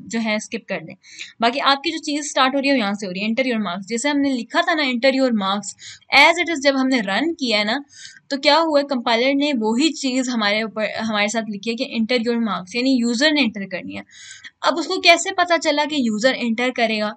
जो है स्किप कर दें। बाकी आपकी जो चीज़ स्टार्ट हो रही है, वो यहाँ से हो रही है इंटर योर मार्क्स जैसे हमने लिखा था ना enter your marks as it is जब हमने रन किया है ना तो क्या हुआ कंपाइलर ने वही चीज़ हमारे ऊपर, हमारे साथ लिखी है कि इंटर योर मार्क्स यानी यूज़र ने इंटर करनी है। अब उसको कैसे पता चला कि यूज़र इंटर करेगा?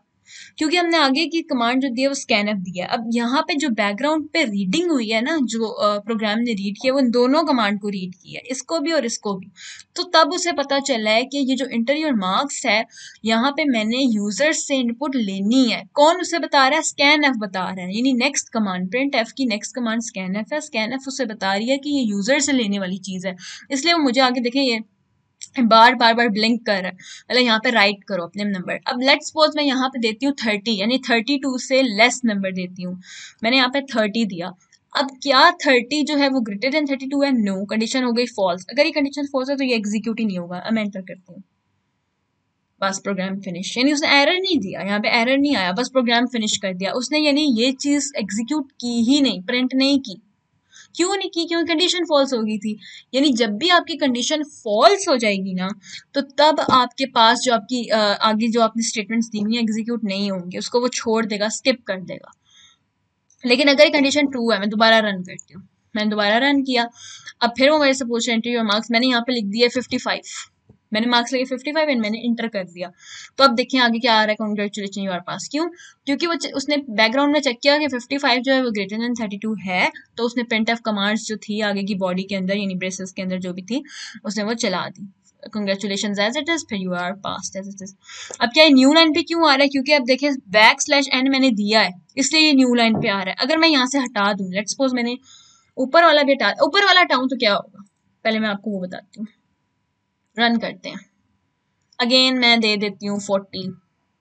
क्योंकि हमने आगे की कमांड जो दी है, वो स्कैन एफ़ दिया अब यहाँ पे जो बैकग्राउंड पे रीडिंग हुई है ना, जो प्रोग्राम ने रीड किया, वो इन दोनों कमांड को रीड किया है, इसको भी और इसको भी। तो तब उसे पता चला है कि ये जो इंटरव्यूर मार्क्स है, यहाँ पे मैंने यूज़र से इनपुट लेनी है। कौन उसे बता रहा है? स्कैन एफ़ बता रहा है। यानी नेक्स्ट कमांड प्रिंट एफ़ की नेक्स्ट कमांड स्कैन एफ़ है। स्कैन एफ़ उसे बता रही है कि ये यूज़र से लेने वाली चीज़ है। इसलिए वो मुझे आगे देखें, ये बार बार बार ब्लिंक कर रहा है। मतलब यहाँ पे राइट करो अपने नंबर अब लेट सपोज़ मैं यहाँ पे देती हूँ थर्टी यानी थर्टी टू से लेस नंबर देती हूँ। मैंने यहाँ पे थर्टी दिया। अब क्या थर्टी जो है वो ग्रेटर देन थर्टी टू है? नो कंडीशन हो गई फॉल्स अगर ये कंडीशन फॉल्स है तो ये एग्जीक्यूट ही नहीं होगा। अब मैं एंटर करती हूँ। बस प्रोग्राम फिनिश यानी उसने एरर नहीं दिया। यहाँ पे एरर नहीं आया। बस प्रोग्राम फिनिश कर दिया। उसने यानी ये चीज़ एग्जीक्यूट की ही नहीं प्रिंट नहीं की। क्यों नहीं की? क्योंकि कंडीशन फॉल्स हो गई थी? यानी जब भी आपकी कंडीशन फॉल्स हो जाएगी ना तो तब आपके पास जो आपकी आगे जो आपने स्टेटमेंट्स दी हुई है एग्जीक्यूट नहीं होंगे। उसको वो छोड़ देगा स्किप कर देगा। लेकिन अगर कंडीशन ट्रू है, मैं दोबारा रन करती हूँ। मैंने दोबारा रन किया। अब फिर वो मेरे से पूछ रहे हैं मार्क्स मैंने यहाँ पे लिख दिया फिफ्टी फाइव मैंने मार्क्स लगे फिफ्टी फाइव एंड मैंने इंटर कर दिया। तो अब देखिए आगे क्या आ रहा है कॉन्ग्रेचुलेशन यू आर पास क्यों? क्योंकि वो उसने बैकग्राउंड में चेक किया कि फिफ्टी फाइव जो है वो ग्रेटर देन थर्टी टू है तो उसने प्रिंट ऑफ़ कमांड्स जो थी आगे की बॉडी के अंदर, यानी ब्रेसेस के अंदर जो भी थी, उसने वो चला दी। कंग्रेचुलेशन एज इट इज़ फिर you are pass as it is अब क्या न्यू लाइन पे क्यों आ रहा है? क्योंकि अब देखिए बैक स्लैश एन मैंने दिया है, इसलिए ये न्यू लाइन पे आ रहा है। अगर मैं यहाँ से हटा दूँ लेट सपोज़ मैंने ऊपर वाला भी हटा, ऊपर वाला हटाऊँ तो क्या होगा? पहले मैं आपको वो बताती हूँ। रन करते हैं। अगेन मैं दे देती हूँ फोर्टी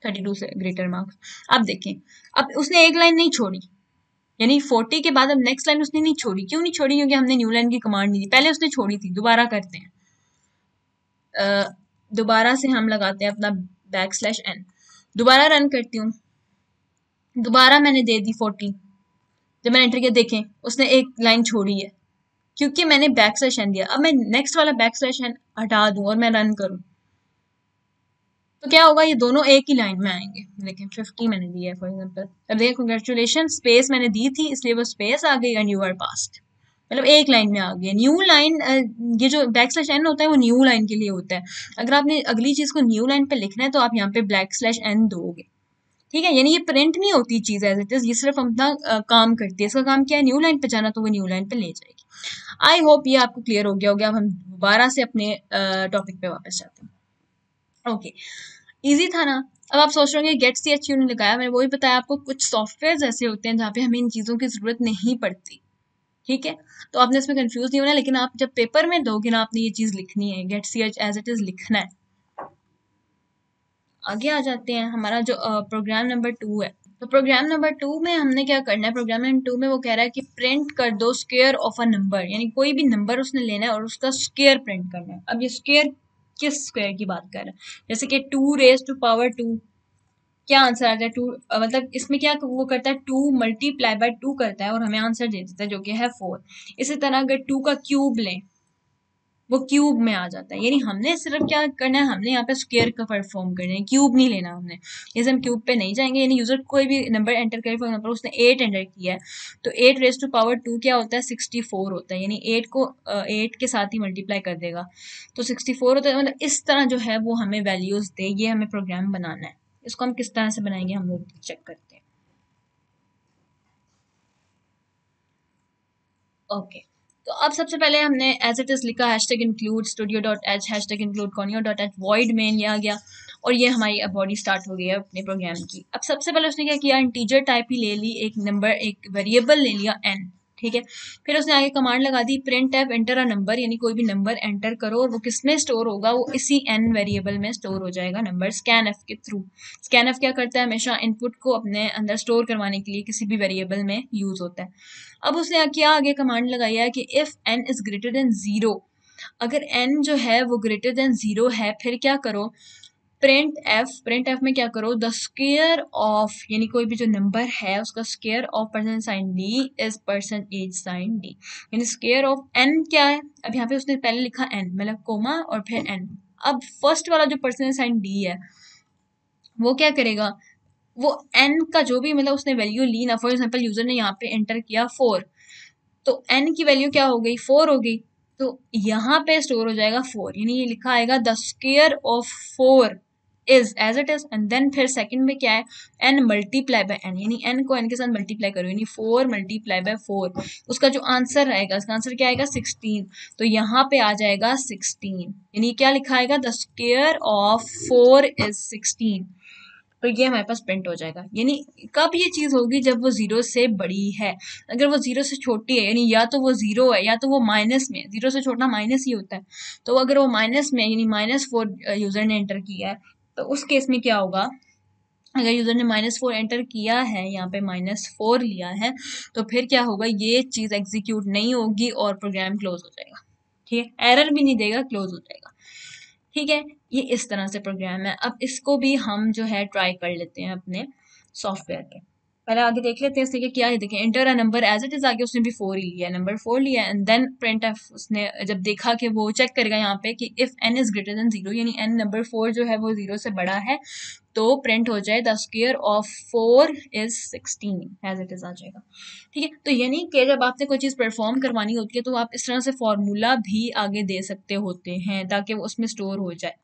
थर्टी टू से ग्रेटर मार्क्स अब देखें, अब उसने एक लाइन नहीं छोड़ी। यानी फोर्टी के बाद अब नेक्स्ट लाइन उसने नहीं छोड़ी। क्यों नहीं छोड़ी? क्योंकि हमने न्यू लाइन की कमांड नहीं दी। पहले उसने छोड़ी थी, दोबारा करते हैं। दोबारा से हम लगाते हैं अपना बैक स्लैश एन दोबारा रन करती हूँ। दोबारा मैंने दे दी फोर्टी जब मैंने एंटर किया, देखें, उसने एक लाइन छोड़ी है। क्योंकि मैंने बैक स्लैश एन दिया। अब मैं नेक्स्ट वाला बैक स्लैश एन हटा दूँ और मैं रन करूँ। तो क्या होगा, ये दोनों एक ही लाइन में आएँगे। देखें फिफ्टी मैंने दिया है फॉर एग्ज़ाम्पल अब देखिए कंग्रेचुलेशन स्पेस मैंने दी थी, इसलिए वो स्पेस आ गई एंड यू आर पास्ट मतलब एक लाइन में आ गया न्यू लाइन ये जो बैक स्लैश एन होता है, वो न्यू लाइन के लिए होता है। अगर आपने अगली चीज़ को न्यू लाइन पे लिखना है तो आप यहाँ पे ब्लैक स्लैश एन दोगे। ठीक है? यानी ये प्रिंट नहीं होती चीज़ एज इट इज़ ये सिर्फ़ अपना काम करती है। इसका काम क्या है? न्यू लाइन पे जाना तो वो न्यू लाइन पे ले जाएगी। आई होप ये आपको क्लियर हो गया होगा। अब हम दोबारा से अपने टॉपिक पे वापस जाते हैं। ओके इजी था ना? अब आप सोच रहे होंगे गेट सी एच यू ने लगाया? मैंने वही बताया आपको, कुछ सॉफ्टवेयर ऐसे होते हैं जहाँ पे हमें इन चीज़ों की ज़रूरत नहीं पड़ती। ठीक है? तो आपने इसमें कंफ्यूज नहीं होना, लेकिन आप जब पेपर में दोगे ना, आपने ये चीज़ लिखनी है। Gate C H as it is लिखना है। आगे आ जाते हैं। हमारा जो प्रोग्राम नंबर टू है। तो प्रोग्राम नंबर टू में हमने क्या करना है? प्रोग्राम नंबर टू में वो कह रहा है कि प्रिंट कर दो स्केयर ऑफ़ अ नंबर यानी कोई भी नंबर उसने लेना है और उसका स्केयर प्रिंट करना है। अब ये स्केयर किस स्क्वायर की बात कर रहा है? जैसे कि two raise to power two क्या आंसर आता है? टू मतलब इसमें क्या वो करता है? टू मल्टीप्लाई बाय टू करता है और हमें आंसर दे देता है, जो कि है फोर इसी तरह अगर टू का क्यूब लें वो क्यूब में आ जाता है। यानी हमने सिर्फ़ क्या करना है, हमने यहाँ पे स्क्वेयर का परफॉर्म करना है, क्यूब नहीं लेना हमने। जैसे हम क्यूब पे नहीं जाएँगे, यानी यूज़र कोई भी नंबर एंटर करे फॉर एग्ज़ाम्पल उसने एट एंटर किया है तो eight raise to power two क्या होता है? सिक्सटी फोर होता है। यानी एट को एट के साथ ही मल्टीप्लाई कर देगा। तो सिक्सटी फोर होता है मतलब इस तरह जो है वो हमें वैल्यूज़ दे, ये हमें प्रोग्राम बनाना है। इसको हम किस तरह से बनाएँगे, हम लोग चेक करते हैं। Okay okay. तो अब सबसे पहले हमने एज इट इज़ लिखा hash tag include studio dot H hash tag include conio dot H void main लिया गया, और ये हमारी बॉडी स्टार्ट हो गई है अपने प्रोग्राम की। अब सबसे पहले उसने क्या किया इंटीजर टाइप ही ले ली, एक नंबर एक वेरिएबल ले लिया एन ठीक है? फिर उसने आगे कमांड लगा दी print F enter a number यानी कोई भी नंबर एंटर करो और वो किसमें स्टोर होगा, वो इसी एन वेरिएबल में स्टोर हो जाएगा नंबर स्कैन एफ़ के थ्रू स्कैन एफ़ क्या करता है? हमेशा इनपुट को अपने अंदर स्टोर करवाने के लिए किसी भी वेरिएबल में यूज़ होता है. अब उसने क्या आगे कमांड लगाई है कि if N is greater than zero अगर एन जो है वो ग्रेटर देन ज़ीरो है, फिर क्या करो? प्रिंट एफ़ प्रिंट एफ़ में क्या करो? द स्केयर ऑफ़ यानी कोई भी जो नंबर है, उसका square of percent sign D is percentage sign D यानी स्केयर ऑफ़ एन क्या है? अब यहाँ पे उसने पहले लिखा एन मतलब कोमा और फिर एन अब फ़र्स्ट वाला जो पर्सन साइन डी है, वो क्या करेगा? वो एन का जो भी मतलब उसने वैल्यू ली ना फॉर एग्ज़ाम्पल यूज़र ने यहाँ पे एंटर किया फोर तो एन की वैल्यू क्या हो गई? फोर हो गई. तो यहाँ पे स्टोर हो जाएगा फोर यानी ये लिखा आएगा the square of four is as it is and then फिर सेकंड में क्या है? एन मल्टीप्लाई बाय एन यानी एन को एन के साथ मल्टीप्लाई करो, यानी फोर मल्टीप्लाई बाय फोर उसका जो आंसर रहेगा उसका आंसर क्या आएगा? सिक्सटीन तो यहाँ पे आ जाएगा सिक्सटीन यानी क्या लिखा आएगा? The square of four is sixteen तो ये हमारे पास प्रिंट हो जाएगा. यानी कब ये चीज़ होगी? जब वो ज़ीरो से बड़ी है. अगर वो ज़ीरो से छोटी है, यानी या तो वो ज़ीरो है, या तो वो माइनस में ज़ीरो से छोटा माइनस ही होता है. तो अगर वो माइनस में यानी माइनस फोर यूज़र ने एंटर किया है तो उस केस में क्या होगा? अगर यूज़र ने माइनस फोर एंटर किया है, यहाँ पे माइनस फोर लिया है तो फिर क्या होगा? ये चीज़ एग्जीक्यूट नहीं होगी और प्रोग्राम क्लोज हो जाएगा। ठीक है? एरर भी नहीं देगा क्लोज हो जाएगा। ठीक है? ये इस तरह से प्रोग्राम है। अब इसको भी हम जो है ट्राई कर लेते हैं अपने सॉफ्टवेयर पे। पहले आगे देख लेते हैं इसलिए क्या है। देखें enter a number as it is आगे उसने भी फोर ही लिया नंबर फोर लिया एंड देन प्रिंट एफ़ उसने जब देखा कि वो चेक करेगा यहाँ पे कि if N is greater than zero यानी एन नंबर फोर जो है वो ज़ीरो से बड़ा है तो प्रिंट हो जाए the square of four is sixteen as it is आ जाएगा। ठीक है? तो यानी कि जब आपने कोई चीज़ परफॉर्म करवानी होती है तो आप इस तरह से फॉर्मूला भी आगे दे सकते होते हैं, ताकि वो उसमें स्टोर हो जाए।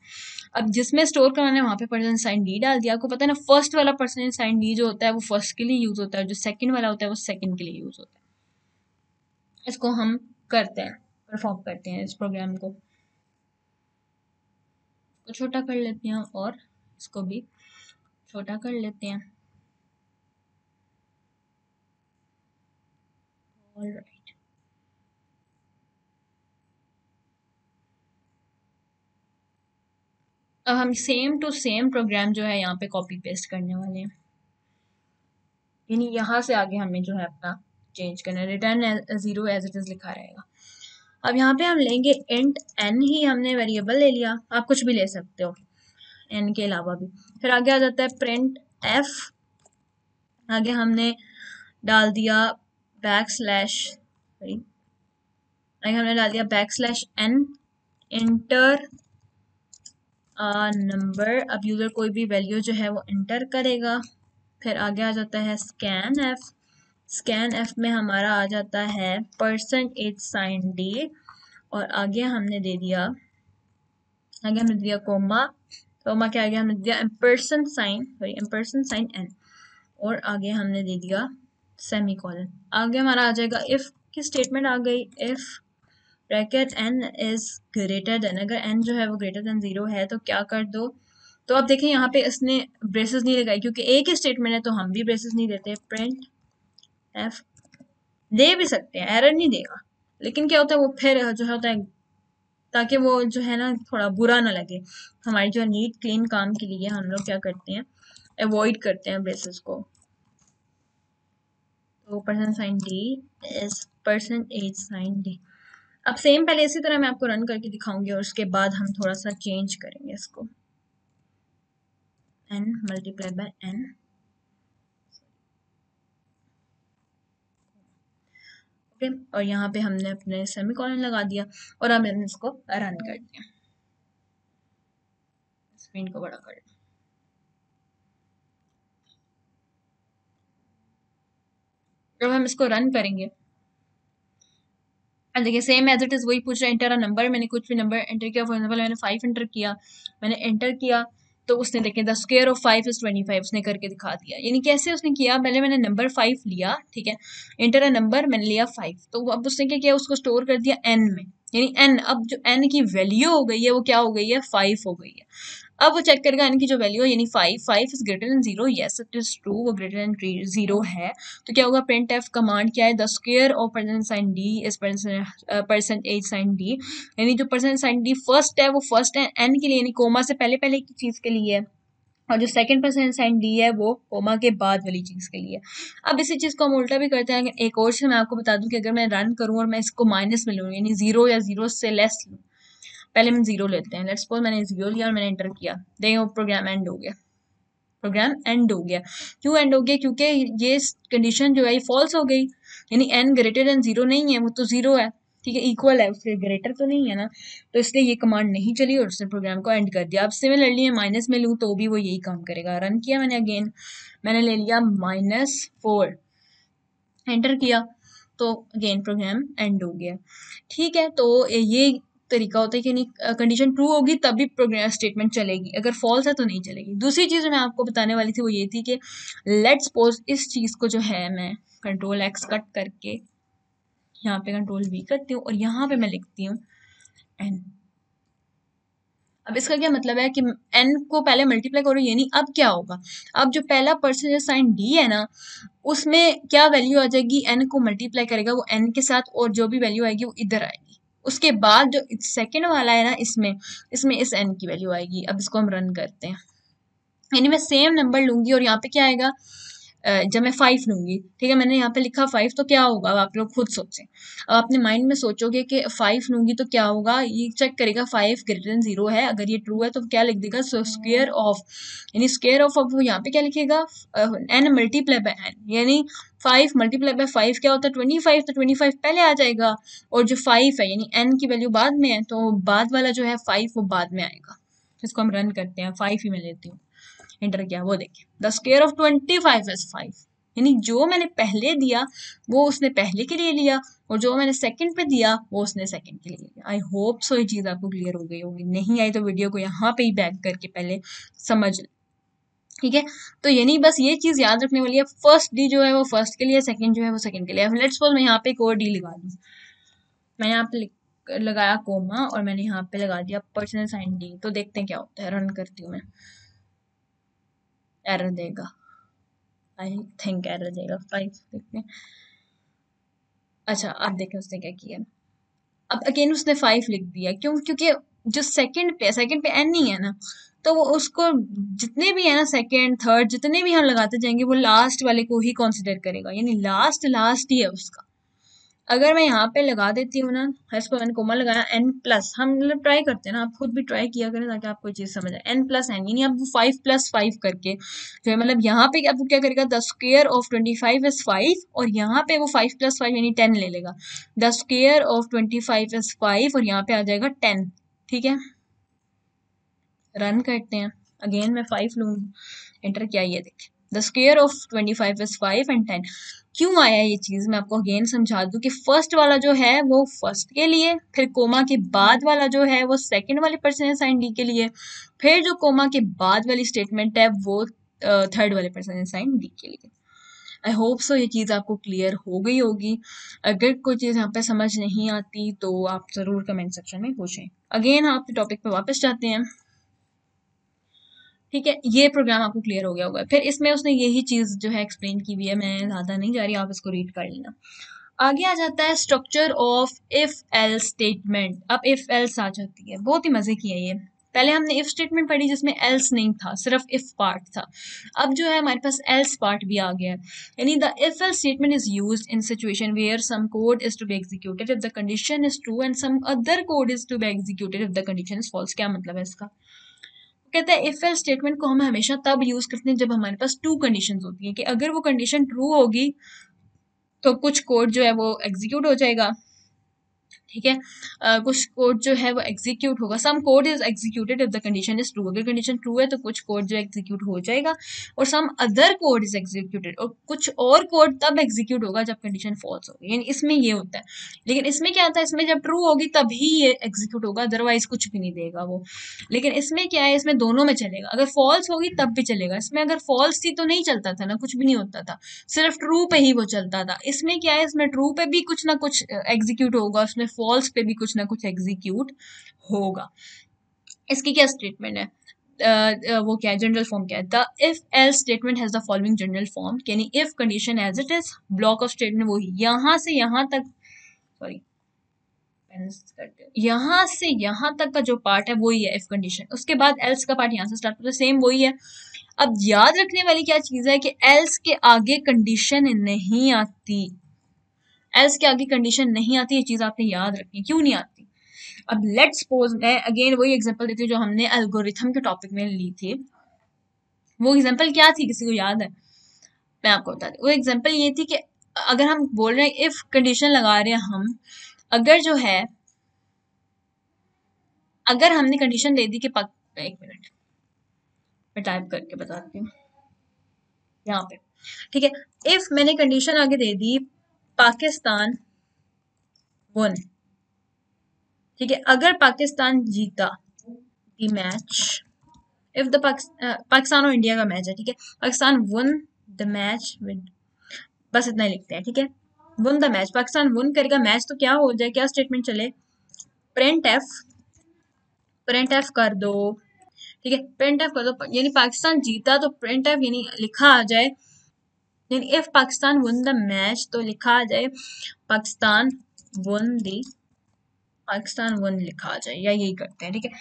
अब जिसमें स्टोर कराना है, वहाँ पे पर्सन साइन डी डाल दिया। आपको पता है ना फ़र्स्ट वाला पर्सन साइन डी जो होता है, वो फ़र्स्ट के लिए यूज़ होता है जो सेकंड वाला होता है, वो सेकंड के लिए यूज़ होता है। इसको हम करते हैं परफॉर्म करते हैं इस प्रोग्राम को। छोटा कर लेते हैं और इसको भी छोटा कर लेते हैं। अब हम सेम टू सेम प्रोग्राम जो है यहाँ पे कॉपी पेस्ट करने वाले हैं। यानी यहाँ से आगे हमें जो है अपना चेंज करना है। Return zero as it is लिखा रहेगा। अब यहाँ पे हम लेंगे इंट एन ही हमने वेरिएबल ले लिया। आप कुछ भी ले सकते हो। एन के अलावा भी। फिर आगे आ जाता है प्रिंट एफ़ आगे हमने डाल दिया बैक स्लैश आगे हमने डाल दिया back slash N enter number अब यूज़र कोई भी वैल्यू जो है वो इंटर करेगा। फिर आगे आ जाता है स्कैन एफ़ स्कैन एफ़ में हमारा आ जाता है पर्सन एज साइन डी और आगे हमने दे दिया, आगे हमने दिया कोमा कोमा के आगे हमने दिया ampersand sign sorry ampersand sign N और आगे हमने दे दिया सेमी कॉलन आगे हमारा आ जाएगा इफ़ की स्टेटमेंट आ गई if bracket N is greater than अगर एन जो है वो ग्रेटर देन ज़ीरो है तो क्या कर दो? तो अब देखें, यहाँ पे इसने ब्रेसेस नहीं लगाई, क्योंकि एक ही स्टेटमेंट है तो हम भी ब्रेसेस नहीं देते प्रिंट एफ़ दे भी सकते हैं एरर नहीं देगा। लेकिन क्या होता है, वो फिर जो होता है ताकि वो जो है ना, थोड़ा बुरा ना लगे। हमारी जो नीट, क्लीन काम के लिए हम लोग क्या करते हैं अवॉइड करते हैं ब्रेसेस को। तो percent sign D is percentage sign D अब सेम पहले इसी तरह मैं आपको रन करके दिखाऊँगी और उसके बाद हम थोड़ा सा चेंज करेंगे इसको। N multiply by N okay और यहाँ पे हमने अपने सेमी कॉलन लगा दिया और अब हमने इसको रन कर दिया। स्क्रीन को बड़ा कर जब हम इसको रन करेंगे। देखिए सेम एज इट इज़ वही पूछ रहा है एंटर अ नंबर मैंने कुछ भी नंबर एंटर किया फॉर एग्ज़ाम्पल मैंने फाइव एंटर किया, मैंने एंटर किया तो उसने देखें the square of five is twenty five उसने करके दिखा दिया। यानी कैसे उसने किया? पहले मैंने नंबर फाइव लिया, ठीक है? इंटर अ नंबर मैंने लिया फाइव तो अब उसने क्या किया? उसको स्टोर कर दिया एन में। यानी एन अब जो एन की वैल्यू हो गई है, वो क्या हो गई है? फाइव हो गई है। अब वो चेक करेगा इनकी जो वैल्यू है, यानी five five is greater than zero yes it is true वो ग्रेटर देन ज़ीरो है। तो क्या होगा? प्रिंट एफ़ कमांड क्या है? The square of percent sign D is percentage sign D यानी जो परसेंट साइन डी फ़र्स्ट है, वो फ़र्स्ट है एन के लिए, यानी कोमा से पहले पहले की चीज़ के लिए। है और जो सेकंड परसेंट साइन डी है, वो कोमा के बाद वाली चीज़ के लिए। अब इसी चीज़ को हम उल्टा भी करते हैं। एक और चीज़ मैं आपको बता दूँ कि अगर मैं रन करूँ और मैं इसको माइनस में लूँ, यानी ज़ीरो या ज़ीरो से लेस लूँ पहले हम ज़ीरो लेते हैं. लेट्स सपोज़ मैंने ज़ीरो लिया और मैंने एंटर किया. देखें वो प्रोग्राम एंड हो गया. प्रोग्राम एंड हो गया. क्यों एंड हो गया? क्योंकि ये कंडीशन जो है, ये फॉल्स हो गई. यानी एन ग्रेटर देन ज़ीरो नहीं है. वो तो ज़ीरो है. ठीक है? इक्वल है. उसके ग्रेटर तो नहीं है ना. तो इसलिए ये कमांड नहीं चली और उसने प्रोग्राम को एंड कर दिया. अब सिमिलरली मैं माइनस में लूँ तो भी वो यही काम करेगा. रन किया मैंने अगेन मैंने ले लिया माइनस फोर एंटर किया. तो अगेन प्रोग्राम एंड हो गया. ठीक है? तो ये तरीका होता है कि नहीं कंडीशन ट्रू होगी, तभी स्टेटमेंट चलेगी। अगर फॉल्स है तो नहीं चलेगी। दूसरी चीज़ मैं आपको बताने वाली थी वो ये थी कि लेट सपोज़ इस चीज़ को जो है मैं कंट्रोल एक्स कट करके यहाँ पे कंट्रोल वी करती हूँ और यहाँ पे मैं लिखती हूँ एन अब इसका क्या मतलब है कि एन को पहले मल्टीप्लाई करो यानी अब क्या होगा? अब जो पहला परसेंटेज साइन डी है ना, उसमें क्या वैल्यू आ जाएगी? एन को मल्टीप्लाई करेगा, वो एन के साथ और जो भी वैल्यू आएगी वो इधर आएगी। उसके बाद जो सेकेंड वाला है ना, इसमें इसमें इस एन की वैल्यू आएगी। अब इसको हम रन करते हैं। यानी मैं सेम नंबर लूँगी और यहाँ पे क्या आएगा? जब मैं फाइव लूँगी, ठीक है? मैंने यहाँ पे लिखा फाइव तो क्या होगा? अब आप लोग खुद सोचें। अब अपने माइंड में सोचोगे कि फाइव लूँगी तो क्या होगा? ये चेक करेगा फाइव ग्रेटर देन ज़ीरो है। अगर ये ट्रू है तो क्या लिख देगा? सो स्क्वेयर ऑफ़ यानी स्क्वेयर ऑफ़ अब वो यहाँ पे क्या लिखेगा? एन मल्टीप्लाई बाय एन यानी फाइव मल्टीप्लाई बाय फाइव क्या होता है? ट्वेंटी फाइव तो ट्वेंटी फाइव पहले आ जाएगा। और जो फाइव है, यानी एन की वैल्यू बाद में है तो बाद वाला जो है फाइव वो बाद में आएगा। इसको हम रन करते हैं। फाइव ही मैं लेती हूँ। एंटर किया, वो देखिए the square of twenty five is five यानी जो मैंने पहले दिया, वो उसने पहले के लिए लिया और जो मैंने सेकंड पे दिया, वो उसने सेकंड के लिए लिया। आई होप सो ये चीज़ आपको क्लियर हो गई होगी। नहीं आई तो वीडियो को यहाँ पे ही बैक करके पहले समझ लें। ठीक है? तो यानी बस ये चीज़ याद रखने वाली है। फ़र्स्ट डी जो है वो फ़र्स्ट के लिए सेकंड जो है वो सेकंड के लिए। लेट्स सपोज़ मैं यहाँ पे एक और डी लगा दूँ। मैं यहाँ पे लगाया कोमा और मैंने यहाँ पे लगा दिया पर्सनल साइन डी तो देखते हैं क्या होता है। रन करती हूँ मैं। एरर देगा। आई थिंक एरर देगा। फाइव देखते हैं। अच्छा अब देखें उसने क्या किया। अब अगेन उसने फाइव लिख दिया, क्यों? क्योंकि जो सेकंड पे सेकंड पे एन नहीं है ना तो वो उसको जितने भी है ना सेकंड थर्ड जितने भी हम लगाते जाएँगे, वो लास्ट वाले को ही कंसिडर करेगा। यानी लास्ट लास्ट ही है उसका। अगर मैं यहाँ पे लगा देती हूँ ना इस पर मैंने कोमा लगाया एन प्लस हम मतलब ट्राई करते हैं ना, आप खुद भी ट्राई किया करें ताकि आपको चीज़ समझ आए। एन प्लस एन यानी आप फाइव प्लस फाइव करके, जो है मतलब यहाँ पे आपको क्या करेगा the square of twenty five is five और यहाँ पे वो फाइव प्लस फाइव यानी टेन ले लेगा। The square of twenty five is five और यहाँ पे आ जाएगा टेन ठीक है? रन करते हैं। अगेन मैं फाइव लूँगी। एंटर क्या ये देखें। The square of twenty five is five and ten क्यों आया ये चीज़? मैं आपको अगेन समझा दूँ कि फ़र्स्ट वाला जो है, वो फ़र्स्ट के लिए, फिर कोमा के बाद वाला जो है, वो सेकंड वाले पर्सन साइन डी के लिए, फिर जो कोमा के बाद वाली स्टेटमेंट है, वो थर्ड वाले पर्सन साइन डी के लिए। आई होप सो ये चीज़ आपको क्लियर हो गई होगी। अगर कोई चीज़ यहाँ पे समझ नहीं आती तो आप ज़रूर कमेंट सेक्शन में पूछें। अगेन आप टॉपिक पे वापस जाते हैं। ठीक है, ये प्रोग्राम आपको क्लियर हो गया होगा। फिर इसमें उसने यही चीज़ जो है एक्सप्लेन की हुई है, मैं ज़्यादा नहीं जा रही, आप इसको रीड कर लेना। आगे आ जाता है structure of if else statement अब इफ़ एल्स आ जाती है। बहुत ही मज़े की है ये। पहले हमने इफ़ स्टेटमेंट पढ़ी जिसमें एल्स नहीं था, सिर्फ़ इफ़ पार्ट था। अब जो है हमारे पास एल्स पार्ट भी आ गया है। यानी the if else statement is use in situation where some code is to be executed if the condition is true and some other code is to be executed if the condition is false क्या मतलब है इसका? कहते हैं if else statement को हम हमेशा तब यूज़ करते हैं जब हमारे पास टू कंडीशन होती है कि अगर वो कंडीशन ट्रू होगी तो कुछ कोड जो है वो एग्जीक्यूट हो जाएगा। ठीक है? कुछ कोड जो है वो एग्जीक्यूट होगा। Some code is executed if the condition is true अगर कंडीशन ट्रू है तो कुछ कोड जो एग्जीक्यूट हो जाएगा और some other code is executed और कुछ और कोड तब एग्जीक्यूट होगा जब कंडीशन फॉल्स होगी। यानी इसमें ये होता है। लेकिन इसमें क्या होता है इसमें जब ट्रू होगी तभी ये एग्जीक्यूट होगा अदरवाइज़ कुछ भी नहीं देगा वो। लेकिन इसमें क्या है? इसमें दोनों में चलेगा। अगर फॉल्स होगी तब भी चलेगा। इसमें अगर फॉल्स थी तो नहीं चलता था ना, कुछ भी नहीं होता था। सिर्फ़ ट्रू पे ही वो चलता था। इसमें क्या है? इसमें ट्रू पे भी कुछ ना कुछ एग्जीक्यूट होगा। उसमें फॉल्स पे भी कुछ ना कुछ एग्जीक्यूट होगा। इसकी क्या स्टेटमेंट है? uh, वो क्या है? जनरल फॉर्म क्या है? The if else statement has the following general form यानी if condition as it is block of statement वही। यहाँ से यहाँ तक सॉरी यहाँ से यहाँ तक का जो पार्ट है वही है इफ़ कंडीशन उसके बाद एल्स का पार्ट यहाँ से स्टार्ट होता है सेम वही है। अब याद रखने वाली क्या चीज़ है कि एल्स के आगे कंडीशन नहीं आती। एल्स के आगे कंडीशन नहीं आती, ये चीज़ आपने याद रखनी, क्यों नहीं आती? अब लेट सपोज़ मैं अगेन वही एग्जांपल देती हूँ जो हमने एल्गोरिथम के टॉपिक में ली थी। वो एग्जांपल क्या थी? किसी को याद है? मैं आपको बता दूँ। वो एग्जांपल ये थी कि अगर हम बोल रहे हैं इफ़ कंडीशन लगा रहे हैं हम, अगर जो है, अगर हमने कंडीशन दे दी कि पक, एक मिनट मैं टाइप करके बताती हूँ। यहाँ पे। ठीक है? इफ़ मैंने कंडीशन आगे दे दी पाकिस्तान वन ठीक है, अगर पाकिस्तान जीता the match if the Pakistan और इंडिया का मैच है, ठीक है, Pakistan won the match with बस इतना ही लिखते हैं, ठीक है won the match Pakistan won करेगा मैच तो क्या हो जाए, क्या स्टेटमेंट चले? प्रिंट एफ़ प्रिंट एफ़ कर दो, ठीक है प्रिंट एफ़ कर दो, यानी पाकिस्तान जीता तो प्रिंट एफ़ यानी लिखा आ जाए यानी if Pakistan won the match तो लिखा जाए Pakistan won the Pakistan won लिखा आ जाए, या यही करते हैं, ठीक है?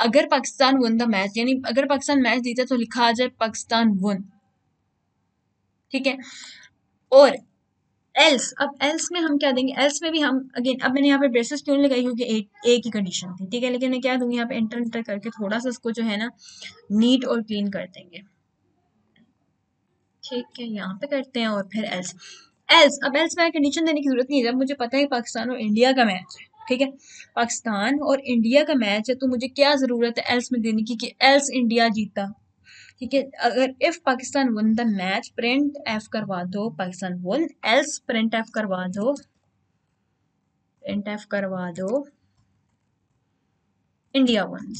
अगर पाकिस्तान वन द मैच यानी अगर पाकिस्तान मैच जीते तो लिखा आ जाए पाकिस्तान वन ठीक है? और एल्स अब एल्स में हम क्या देंगे? एल्स में भी हम अगेन अब मैंने यहाँ पे ब्रेसेस क्यों नहीं लगाई? क्योंकि एक ही कंडीशन थी, ठीक है? लेकिन मैं क्या दूँगी यहाँ पे एंटर एंटर करके थोड़ा सा इसको जो है ना नीट और क्लीन कर देंगे। ठीक है, यहाँ पे करते हैं और फिर एल्स एल्स अब एल्स में कंडीशन देने की ज़रूरत नहीं है जब मुझे पता है पाकिस्तान और इंडिया का मैच है, ठीक है? पाकिस्तान और इंडिया का मैच है तो मुझे क्या ज़रूरत है एल्स में देने की कि एल्स इंडिया जीता? ठीक है, अगर if Pakistan won the match printf करवा दो, Pakistan won else print F करवा दो प्रिंट एफ़ करवा दो इंडिया वन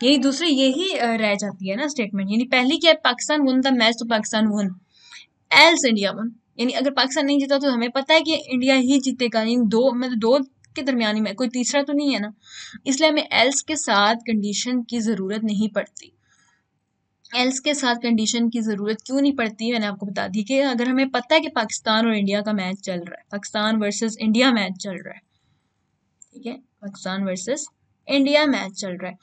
यही दूसरी, यही रह जाती है ना स्टेटमेंट यानी पहली क्या है पाकिस्तान वन द मैच तो Pakistan won else India won यानी अगर पाकिस्तान नहीं जीता तो हमें पता है कि इंडिया ही जीतेगा, यानी दो मतलब दो के दरमियानी में कोई तीसरा तो नहीं है ना। इसलिए हमें एल्स के साथ कंडीशन की ज़रूरत नहीं पड़ती। एल्स के साथ कंडीशन की ज़रूरत क्यों नहीं पड़ती, मैंने आपको बता दी कि अगर हमें पता है कि पाकिस्तान और इंडिया का मैच चल रहा है, पाकिस्तान वर्सेस इंडिया मैच चल रहा है, ठीक है? पाकिस्तान वर्सेस इंडिया मैच चल रहा है।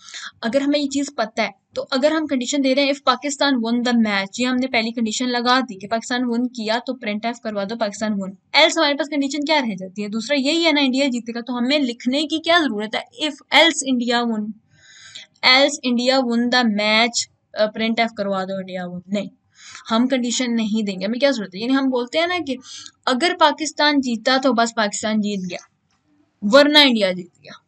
अगर हमें ये चीज़ पता है तो अगर हम कंडीशन दे रहे हैं if Pakistan won the match ये हमने पहली कंडीशन लगा दी कि पाकिस्तान वन किया तो प्रिंट एफ़ करवा दो पाकिस्तान वन एल्स हमारे पास कंडीशन क्या रह जाती है? दूसरा यही है ना इंडिया जीतेगा तो हमें लिखने की क्या ज़रूरत है? If else India won else India won the match printf करवा दो इंडिया वन नहीं, हम कंडीशन नहीं देंगे। हमें क्या ज़रूरत है? यानी हम बोलते हैं ना कि अगर पाकिस्तान जीता तो बस पाकिस्तान जीत गया, वरना इंडिया जीत गया।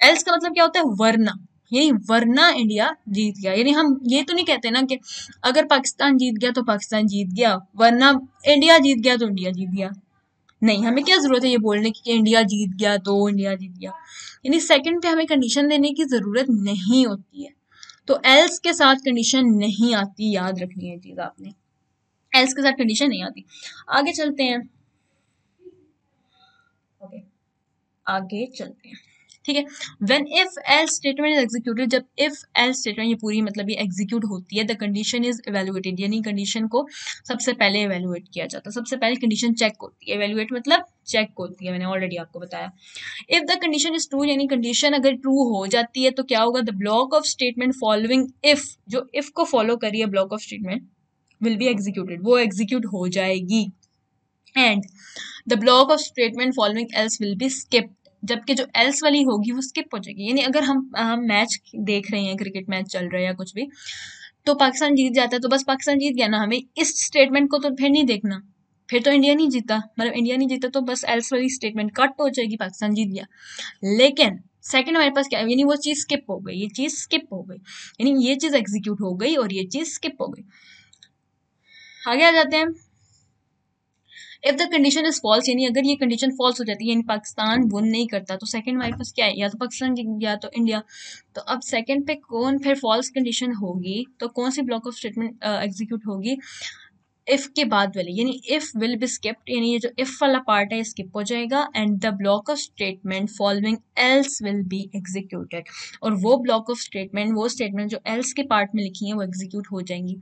एल्स का मतलब क्या होता है? वरना। यही वरना इंडिया जीत गया। यानी हम ये तो नहीं कहते ना कि अगर पाकिस्तान जीत गया तो पाकिस्तान जीत गया। वरना इंडिया जीत गया तो इंडिया जीत गया। नहीं, हमें क्या ज़रूरत है ये बोलने की कि इंडिया जीत गया तो इंडिया जीत गया? यानी सेकंड पे हमें कंडीशन देने की ज़रूरत नहीं होती है। तो एल्स के साथ कंडीशन नहीं आती, याद रखनी है चीज़ आपने। एल्स के साथ कंडीशन नहीं आती। आगे चलते हैं। ओके आगे चलते हैं। ठीक है? When if else statement is executed जब इफ़ एल स्टेटमेंट ये पूरी मतलब ये एग्जीक्यूट होती है द कंडीशन इज़ एवेलुएटेड यानी कंडीशन को सबसे पहले एवेलुएट किया जाता है। सबसे पहले कंडीशन चेक होती है। एवेलुएट मतलब चेक होती है, मैंने ऑलरेडी आपको बताया। If the condition is true यानी कंडीशन अगर ट्रू हो जाती है तो क्या होगा? The block of statement following if जो इफ़ को फॉलो करिए block of statement will be executed वो एग्जीक्यूट हो जाएगी। And the block of statement following else will be skipped जबकि जो एल्स वाली होगी वो स्किप हो जाएगी। यानी अगर हम हम मैच देख रहे हैं क्रिकेट मैच चल रहा है या कुछ भी तो पाकिस्तान जीत जाता है तो बस पाकिस्तान जीत गया ना। हमें इस स्टेटमेंट को तो फिर नहीं देखना। फिर तो इंडिया नहीं जीता। मतलब इंडिया नहीं जीता तो बस एल्स वाली स्टेटमेंट कट हो जाएगी, पाकिस्तान जीत गया। लेकिन सेकंड हमारे पास क्या यानी वो चीज़ स्किप हो गई, ये चीज़ स्किप हो गई। यानी ये चीज़ एग्जीक्यूट हो गई और ये चीज़ स्किप हो गई। आगे आ जाते हैं। If the condition is false यानी अगर ये कंडीशन फॉल्स हो जाती है, यानी पाकिस्तान विन नहीं करता तो सेकंड हमारे पास क्या है? या तो पाकिस्तान या तो इंडिया तो अब सेकंड पे कौन फिर फॉल्स कंडीशन होगी तो कौन सी ब्लॉक ऑफ़ स्टेटमेंट एग्जीक्यूट होगी? इफ़ के बाद वाली, यानी इफ़ विल बी स्किप्ड यानी ये जो इफ़ वाला पार्ट है स्किप हो जाएगा and the block of statement following else will be executed और वो ब्लॉक ऑफ़ स्टेटमेंट वो स्टेटमेंट जो एल्स के पार्ट में लिखी है, वो एग्जीक्यूट हो जाएँगी।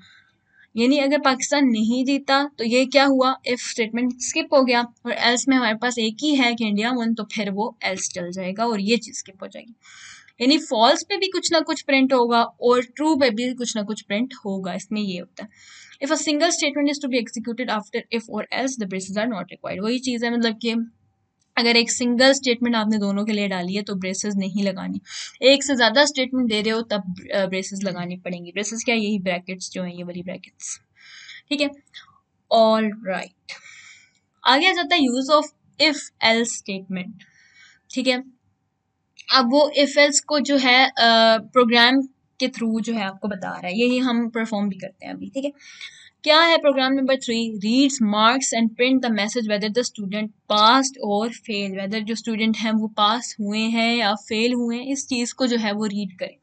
यानी अगर पाकिस्तान नहीं जीता तो ये क्या हुआ? इफ़ स्टेटमेंट स्किप हो गया और एल्स में हमारे पास एक ही है कि इंडिया वन तो फिर वो एल्स चल जाएगा और ये चीज़ स्किप हो जाएगी। यानी फॉल्स पे भी कुछ ना कुछ प्रिंट होगा और ट्रू पे भी कुछ ना कुछ प्रिंट होगा, इसमें ये होता है। If a single statement is to be executed after if और else the braces are not required वही चीज़ है मतलब कि अगर एक सिंगल स्टेटमेंट आपने दोनों के लिए डाली है तो ब्रेसेस नहीं लगानी। एक से ज़्यादा स्टेटमेंट दे रहे हो, तब ब्रेसेस लगानी पड़ेंगी। ब्रेसेस क्या, यही ब्रैकेट्स जो हैं, ये वाली ब्रैकेट्स ठीक है? ऑल राइट आगे आ जाता है use of if else statement ठीक है? अब वो इफ़ एल्स को जो है प्रोग्राम के थ्रू जो है, आपको बता रहा है। यही हम परफॉर्म भी करते हैं अभी। ठीक है? क्या है program number three reads marks and print the message whether the student pass और फेल वेदर जो स्टूडेंट हैं, वो पास हुए हैं या फेल हुए हैं, इस चीज़ को जो है वो रीड करें।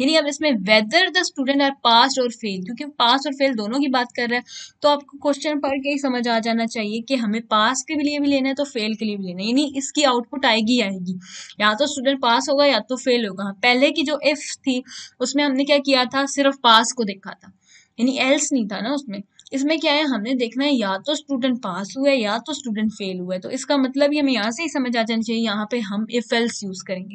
यानी अब इसमें whether the student are pass और फेल क्योंकि पास और फेल दोनों की बात कर रहा है तो आपको क्वेश्चन पढ़ के ही समझ आ जाना चाहिए कि हमें पास के लिए भी लेना है तो फेल के लिए भी लेना है। यानी इसकी आउटपुट आएगी आएगी। या तो स्टूडेंट पास होगा या तो फेल होगा। पहले की जो इफ़ थी, उसमें हमने क्या किया था? सिर्फ़ पास को देखा था। यानी एल्स नहीं था ना उसमें। इसमें क्या है, हमने देखना है, या तो स्टूडेंट पास हुआ है, या तो स्टूडेंट फेल हुआ है। तो इसका मतलब ये हमें यहाँ से ही समझ आ जाना चाहिए, यहाँ पे हम इफ़ एल्स यूज़ करेंगे।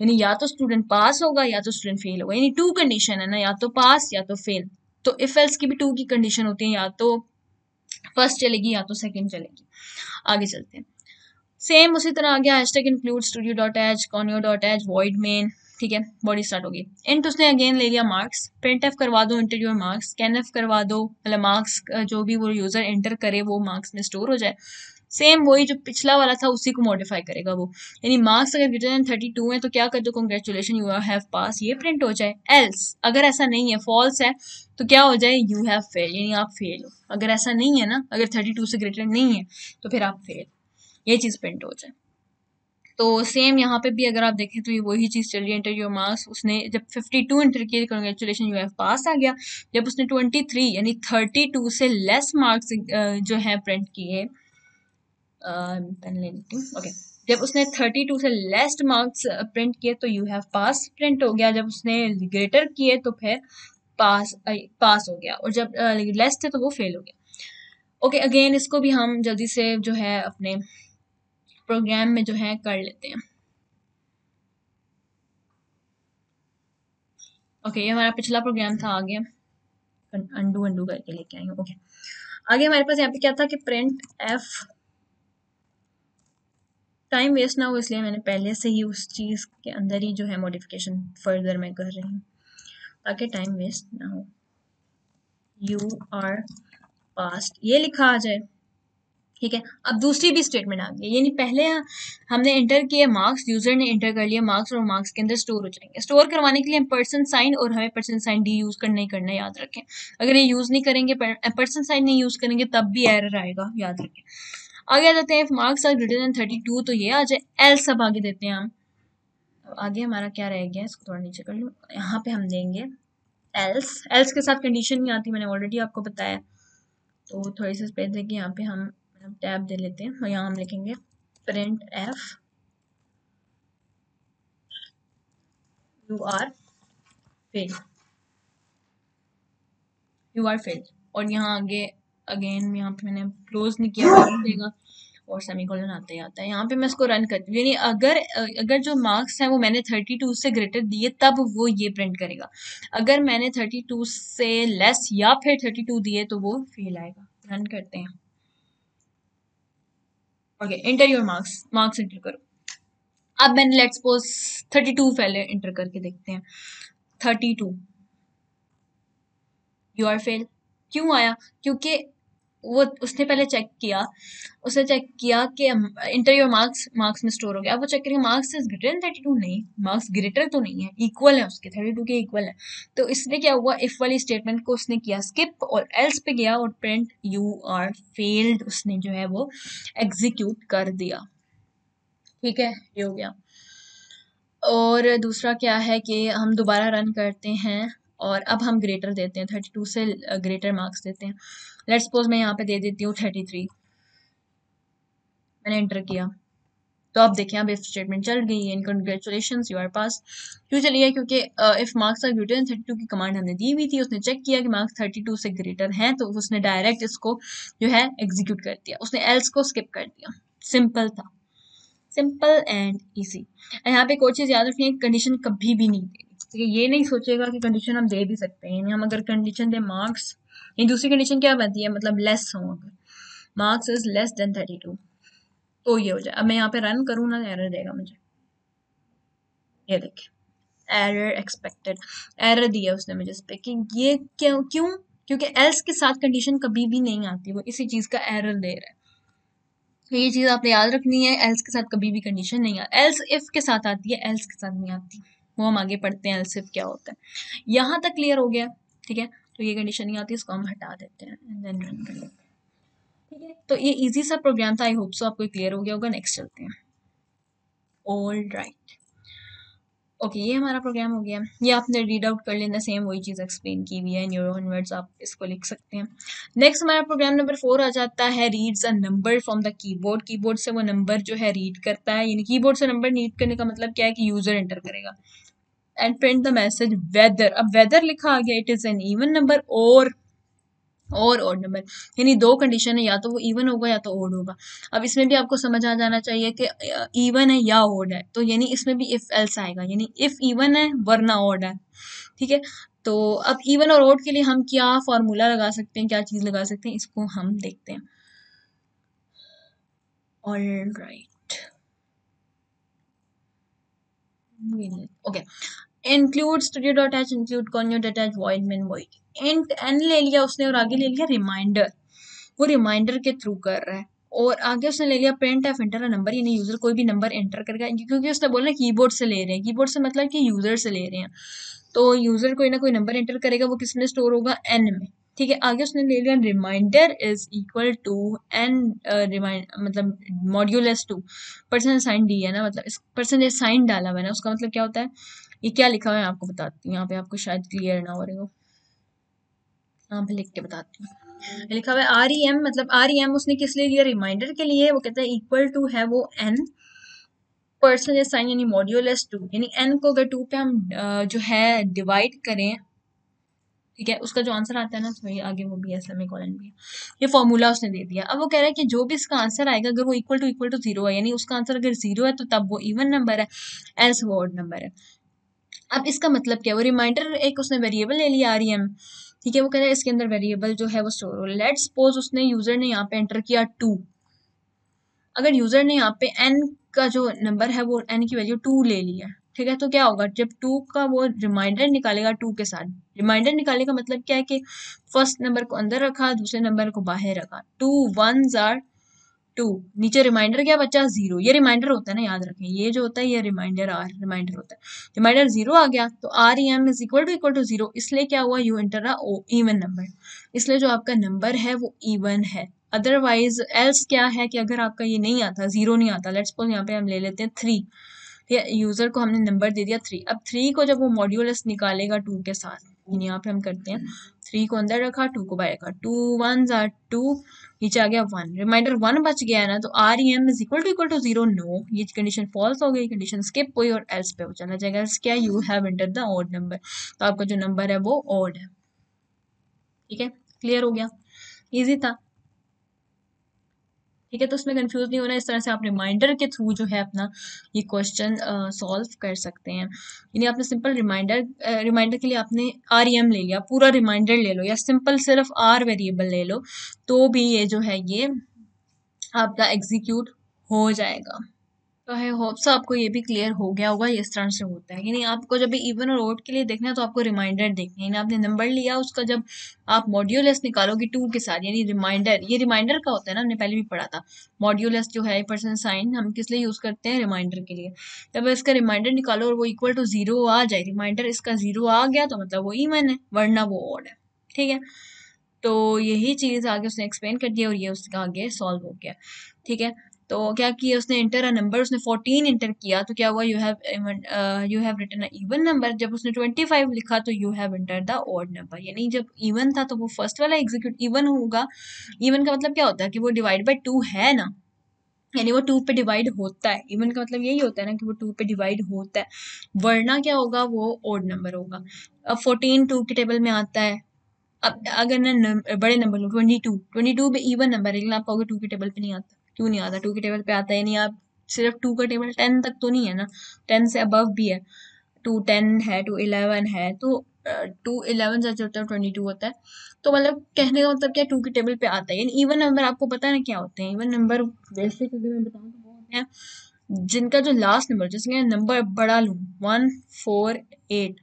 यानी या तो स्टूडेंट पास होगा, या तो स्टूडेंट फेल होगा। यानी टू कंडीशन है ना, या तो पास या तो फेल तो इफ़ एल्स की भी टू की कंडीशन होती है, या तो फ़र्स्ट चलेगी, या तो सेकेंड चलेगी। आगे चलते हैं। सेम उसी तरह आ गया hash tag include stdio dot h conio dot h void main ठीक है बॉडी स्टार्ट होगी इंट उसने अगेन ले लिया मार्क्स प्रिंट एफ़ करवा दो enter your marks scan f करवा दो मतलब मार्क्स जो भी वो यूज़र एंटर करे, वो मार्क्स में स्टोर हो जाए। सेम वही जो पिछला वाला था, उसी को मॉडिफाई करेगा वो। यानी मार्क्स अगर ग्रेटर देन थर्टी टू है तो क्या कर दो कॉन्ग्रेचुलेशन यू हैव पास ये प्रिंट हो जाए। एल्स अगर ऐसा नहीं है फॉल्स है तो क्या हो जाए यू हैव फेल यानी आप फेल हो। अगर ऐसा नहीं है ना, अगर थर्टी टू से ग्रेटर नहीं है तो फिर आप फेल ये चीज़ प्रिंट हो जाए। तो सेम यहाँ पे भी अगर आप देखें तो ये वही चीज़ चल रही है इंटर योर मार्क्स उसने जब 52 इंटर किए कॉन्ग्रेचुलेशन यू हैव पास आ गया। जब उसने 23 यानी 32 से लेस मार्क्स जो है प्रिंट किए ओके जब उसने 32 से लेस मार्क्स प्रिंट किए तो यू हैव पास प्रिंट हो गया। जब उसने ग्रेटर किए तो फिर पास पास हो गया। और जब लेस थे तो वो फेल हो गया। ओके okay, अगेन इसको भी हम जल्दी से जो है अपने प्रोग्राम में जो है कर लेते हैं। ओके ये हमारा पिछला प्रोग्राम था आगे। अंडू अंडू करके लेके हूँ। ओके आगे हमारे पास यहाँ पे क्या था कि प्रिंट एफ़ टाइम वेस्ट ना हो, इसलिए मैंने पहले से ही उस चीज़ के अंदर ही जो है मॉडिफिकेशन फर्दर मैं कर रही हूँ। ताकि टाइम वेस्ट ना हो। यू आर पास्ट ये लिखा आ जाए। ठीक है? अब दूसरी भी स्टेटमेंट आ गई यानी पहले हमने इंटर किए मार्क्स यूज़र ने इंटर कर लिया मार्क्स और मार्क्स के अंदर स्टोर हो जाएँगे। स्टोर करवाने के लिए हम पर्सन साइन और हमें पर्सन साइन डी यूज़ करना ही करना याद रखें। अगर ये यूज़ नहीं करेंगे पर्सन साइन नहीं यूज़ करेंगे, तब भी एरर आएगा, याद रखें। आगे आ जाते हैं marks are greater than thirty two तो ये आ जाए एल सब आगे देते हैं हम। आगे हमारा क्या रह गया इसको थोड़ा नीचे कर लूँ। यहाँ पे हम देंगे एल्स एल्स के साथ कंडीशन नहीं आती, मैंने ऑलरेडी आपको बताया। तो थोड़ी सी स्पेस देगी यहाँ पे हम हम टैब दे लेते हैं और यहाँ हम लिखेंगे print f you are fail you are fail और यहाँ आगे अगेन यहाँ पे मैंने क्लोज नहीं किया देगा और सेमीकोलन आता ही आता है। यहाँ पे मैं इसको रन करती हूँ यानी अगर अगर जो मार्क्स हैं वो मैंने थर्टी टू से ग्रेटर दिए, तब वो ये प्रिंट करेगा। अगर मैंने थर्टी टू से लेस या फिर थर्टी टू दिए तो वो फेल आएगा। रन करते हैं। Okay enter your marks marks enter करो. अब मैंने लेट्स सपोज़ थर्टी टू पहले इंटर करके देखते हैं. Thirty two you are fail क्यों आया? क्योंकि वो उसने पहले चेक किया, उसने चेक किया कि इंटर योर मार्क्स मार्क्स में स्टोर हो गया। अब वो चेक करेंगे marks is greater thirty two नहीं मार्क्स ग्रेटर तो नहीं है इक्वल है उसके थर्टी टू के इक्वल है। तो इसलिए क्या हुआ इफ़ वाली स्टेटमेंट को उसने किया स्किप और एल्स पे गया और प्रिंट यू आर फेल्ड उसने जो है वो एग्जीक्यूट कर दिया। ठीक है, ये हो गया। और दूसरा क्या है कि हम दोबारा रन करते हैं और अब हम ग्रेटर देते हैं थर्टी टू से ग्रेटर मार्क्स देते हैं। लेट सपोज़ मैं यहाँ पे दे देती हूँ थर्टी थ्री मैंने एंटर किया। तो आप देखें, अब इफ़ स्टेटमेंट चल गई है। कंग्रेचुलेशन यू आर पास क्यों चली है? क्योंकि if marks are greater thirty two की कमांड हमने दी हुई थी, उसने चेक किया कि मार्क्स थर्टी टू से ग्रेटर हैं तो उसने डायरेक्ट इसको जो है एग्जीक्यूट कर दिया। उसने एल्स को स्किप कर दिया। सिंपल था। सिंपल एंड ईजी यहाँ पे कोचेज याद रखिए कंडीशन कभी भी नहीं ठीक है ये नहीं सोचेगा कि कंडीशन हम दे भी सकते हैं। हम अगर कंडीशन दे मार्क्स ये दूसरी कंडीशन क्या बनती है? मतलब लेस हो अगर। Marks is less than thirty two तो ये हो जाए। अब मैं यहाँ पे रन करूँ ना एरर देगा मुझे। ये देखिए एरर एक्सपेक्टेड एरर दिया उसने मुझे इस पर कि ये क्यों क्यों? क्योंकि एल्स के साथ कंडीशन कभी भी नहीं आती। वो इसी चीज़ का एरर दे रहा है। तो ये चीज़ आपने याद रखनी है एल्स के साथ कभी भी कंडीशन नहीं आती एल्स इफ़ के साथ आती है एल्स के साथ नहीं आती। वो हम आगे पढ़ते हैं एल्स इफ़ क्या होता है। यहाँ तक क्लियर हो गया, ठीक है? तो ये कंडीशन नहीं आती इसको हम हटा देते हैं एंड देन रन कर लेते हैं। ठीक है। तो ये इजी सा प्रोग्राम था आई होप सो आपको क्लियर हो गया होगा नेक्स्ट चलते हैं। ऑल राइट ओके ये हमारा प्रोग्राम हो गया। ये आपने रीड आउट कर लेना सेम वही चीज़ एक्सप्लेन की हुई है इन योर वर्ड्स आप इसको लिख सकते हैं। नेक्स्ट हमारा प्रोग्राम नंबर फोर आ जाता है reads a number from the keyboard keyboard से वो नंबर जो है रीड करता है। यानी कीबोर्ड से नंबर रीड करने का मतलब क्या है कि यूज़र एंटर करेगा। And print the message whether अब वेदर लिखा आ गया it is an even number और और ओड नंबर यानी दो कंडीशन है, या तो वो इवन होगा, या तो ओड होगा। अब इसमें भी आपको समझ आ जाना चाहिए कि इवन है या ओड है। तो यानी इसमें भी इफ़ एल्स आएगा। यानी इफ़ इवन है, वरना ओड है। ठीक है? तो अब इवन और ओड के लिए हम क्या फॉर्मूला लगा सकते हैं, क्या चीज़ लगा सकते हैं, इसको हम देखते हैं। All right okay include studio dot h include conio dot h void main void int n ले लिया, उसने और आगे ले लिया रिमाइंडर वो रिमाइंडर के थ्रू कर रहा है। और आगे उसने ले लिया प्रिंट एफ़ एंटर नंबर यानी यूज़र कोई भी नंबर एंटर करेगा। क्योंकि उसने बोला कीबोर्ड से ले रहे हैं। कीबोर्ड से मतलब कि यूज़र से ले रहे हैं। तो यूज़र कोई ना कोई नंबर एंटर करेगा, वो किसमें स्टोर होगा? एन में। ठीक है, आगे उसने ले लिया remainder is equal to n remind मतलब modulus two percent sign d है ना मतलब इस पर्सन साइन डाला हुआ है ना, उसका मतलब क्या होता है? ये क्या लिखा हुआ है? आपको बताती हूँ, यहाँ पे आपको शायद क्लियर ना हो रहे हो। यहाँ पे लिख के बताती हूँ। लिखा हुआ है आर ई एम मतलब आर ई एम उसने किस लिए दिया रिमाइंडर के लिए। वो कहता है इक्वल टू है वो एन पर्सन साइन यानी मॉड्यूलस टू यानी एन को अगर टू पे हम जो है डिवाइड करें, ठीक है, उसका जो आंसर आता है ना तो वही आगे वो भी सेमी कॉलन भी ये फॉर्मूला उसने दे दिया। अब वो कह रहा है कि जो भी इसका आंसर आएगा, अगर वो equal to equal to zero है, यानी उसका आंसर अगर ज़ीरो है तो तब वो इवन नंबर है एस वो ऑड नंबर है। अब इसका मतलब क्या वो रिमाइंडर एक उसने वेरिएबल ले लिया आर एम ठीक है, वो कह रहा है इसके अंदर वेरिएबल जो है वो स्टोर हो। लेट सपोज़ उसने यूज़र ने यहाँ पे एंटर किया टू अगर यूज़र ने यहाँ पे एन का जो नंबर है वो एन की वैल्यू टू ले लिया, ठीक है तो क्या होगा? जब टू का वो रिमाइंडर निकालेगा टू के साथ। रिमाइंडर निकालने का मतलब क्या है कि फ़र्स्ट नंबर को अंदर रखा, दूसरे नंबर को बाहर रखा। टू वन आर टू, नीचे रिमाइंडर क्या बचा? ज़ीरो ये रिमाइंडर होता है ना, याद रखें। ये जो होता है, ये रिमाइंडर आर रिमाइंडर होता है। रिमाइंडर ज़ीरो आ गया तो R E M is equal to equal to zero इसलिए क्या हुआ? You enter a even number इसलिए जो आपका नंबर है, वो इवन है। अदरवाइज़ एल्स क्या है कि अगर आपका ये नहीं आता ज़ीरो नहीं आता लेट्स सपोज़ यहाँ पे हम ले लेते हैं थ्री यूज़र को हमने नंबर दे दिया थ्री अब थ्री को जब वो मॉड्यूलस निकालेगा टू के साथ यानी यहाँ पे हम करते हैं। थ्री को अंदर रखा टू को बाहर रखा। टू वन जार टू नीचे आ गया वन रिमाइंडर वन बच गया है ना तो R E M is equal to equal to zero no ये कंडीशन फॉल्स हो गई कंडीशन स्किप हुई और एल्स पे हो चला जाएगा। एल्स क्या? You have enter the odd number तो आपका जो नंबर है वो ऑड है। ठीक है? क्लियर हो गया? इजी था। ठीक है तो उसमें कंफ्यूज नहीं होना, इस तरह से आप रिमाइंडर के थ्रू जो है अपना ये क्वेश्चन सॉल्व कर सकते हैं। यानी आपने सिंपल रिमाइंडर रिमाइंडर के लिए आपने आर एम ले लिया, पूरा रिमाइंडर ले लो, या सिंपल सिर्फ़ आर वेरिएबल ले लो तो भी ये जो है ये आपका एग्जीक्यूट हो जाएगा। तो आई होप्स आपको ये भी क्लियर हो गया होगा इस तरह से होता है। यानी आपको जब इवन और ओड के लिए देखना है तो आपको रिमाइंडर देखना है। यानी आपने नंबर लिया, उसका जब आप मॉड्यूलस निकालोगे टू के साथ, यानी रिमाइंडर ये रिमाइंडर का होता है ना, हमने पहले भी पढ़ा था। मॉड्यूलस जो है पर्सन साइन हम किस लिए यूज़ करते हैं? रिमाइंडर के लिए। जब इसका रिमाइंडर निकालो और वो इक्वल टू ज़ीरो आ जाए रिमाइंडर इसका ज़ीरो आ गया तो मतलब वो ईवन है, वरना वो ऑड है। ठीक है? तो यही चीज़ आगे उसने एक्सप्लेन कर दिया और ये उसका आगे सॉल्व हो गया। ठीक है? तो क्या किया उसने? इंटर अ नंबर उसने 14 इंटर किया तो क्या हुआ? You have you have written even number जब उसने 25 लिखा तो you have enter the odd number यानी जब इवन था तो वो फ़र्स्ट वाला एग्जीक्यूट इवन होगा. इवन का मतलब क्या होता है कि वो डिवाइड बाई टू है ना? यानी वो टू पे डिवाइड होता है. इवन का मतलब यही होता है ना कि वो टू पे डिवाइड होता है. वरना क्या होगा? वो ओड नंबर होगा. अब फोर्टीन टू के टेबल में आता है. अब अगर ना बड़े नंबर लो ट्वेंटी टू ट्वेंटी टू पे इवन नंबर है, लेकिन आप कहोगे टू के टेबल पे नहीं आता. क्यों नहीं आता? टू के टेबल पे आता है नहीं। आप सिर्फ़ टू का टेबल टेन तक तो नहीं है ना? टेन से अबव भी है। टू टेन है टू इलेवन है। तो टू इलेवन जैसे होता है ट्वेंटी टू होता है। तो मतलब कहने का मतलब क्या टू के टेबल पे आता है। यानी इवन नंबर आपको पता है ना क्या होते हैं? इवन नंबर बेसिक अगर मैं बताऊँ तो वो होते हैं। जिनका जो लास्ट नंबर जैसे नंबर बड़ा लूँ वन फोर एट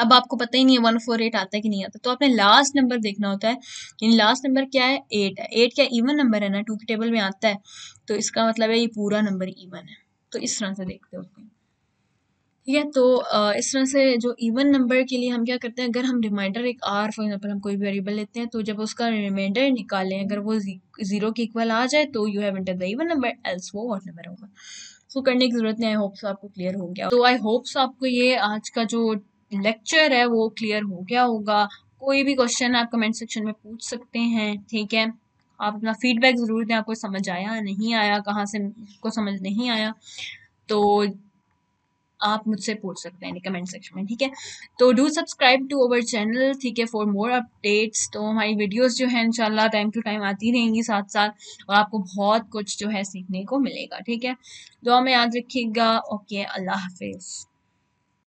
अब आपको पता ही नहीं है वन फोर एट आता है कि नहीं आता। तो आपने लास्ट नंबर देखना होता है। इन लास्ट नंबर क्या है? एट है। एट क्या इवन नंबर है ना? टू के टेबल में आता है। तो इसका मतलब है ये पूरा नंबर इवन है। तो इस तरह से देखते होते हैं ठीक है? तो इस तरह से जो इवन नंबर के लिए हम क्या करते हैं? अगर हम रिमाइंडर एक आर फॉर एग्ज़ाम्पल हम कोई वेरिएबल लेते हैं तो जब उसका रिमाइंडर निकालें, अगर वो ज़ीरो के इक्वल आ जाए तो you have enter the even number else वो वॉट नंबर होगा। सो करने की ज़रूरत नहीं आई होप्स आपको क्लियर हो गया। तो आई होप्स आपको ये आज का जो लेक्चर है, वो क्लियर हो गया होगा। कोई भी क्वेश्चन आप कमेंट सेक्शन में पूछ सकते हैं, ठीक है? आप अपना फीडबैक ज़रूर दें, आपको समझ आया, नहीं आया, कहाँ से को समझ नहीं आया तो आप मुझसे पूछ सकते हैं कमेंट सेक्शन में, ठीक है? तो do subscribe to our channel ठीक है फॉर मोर अपडेट्स तो हमारी वीडियोस जो है, इंशाल्लाह टाइम टू टाइम आती रहेंगी साथ साथ और आपको बहुत कुछ जो है सीखने को मिलेगा, ठीक है? दुआ में याद रखिएगा ओके अल्लाह हाफिज़।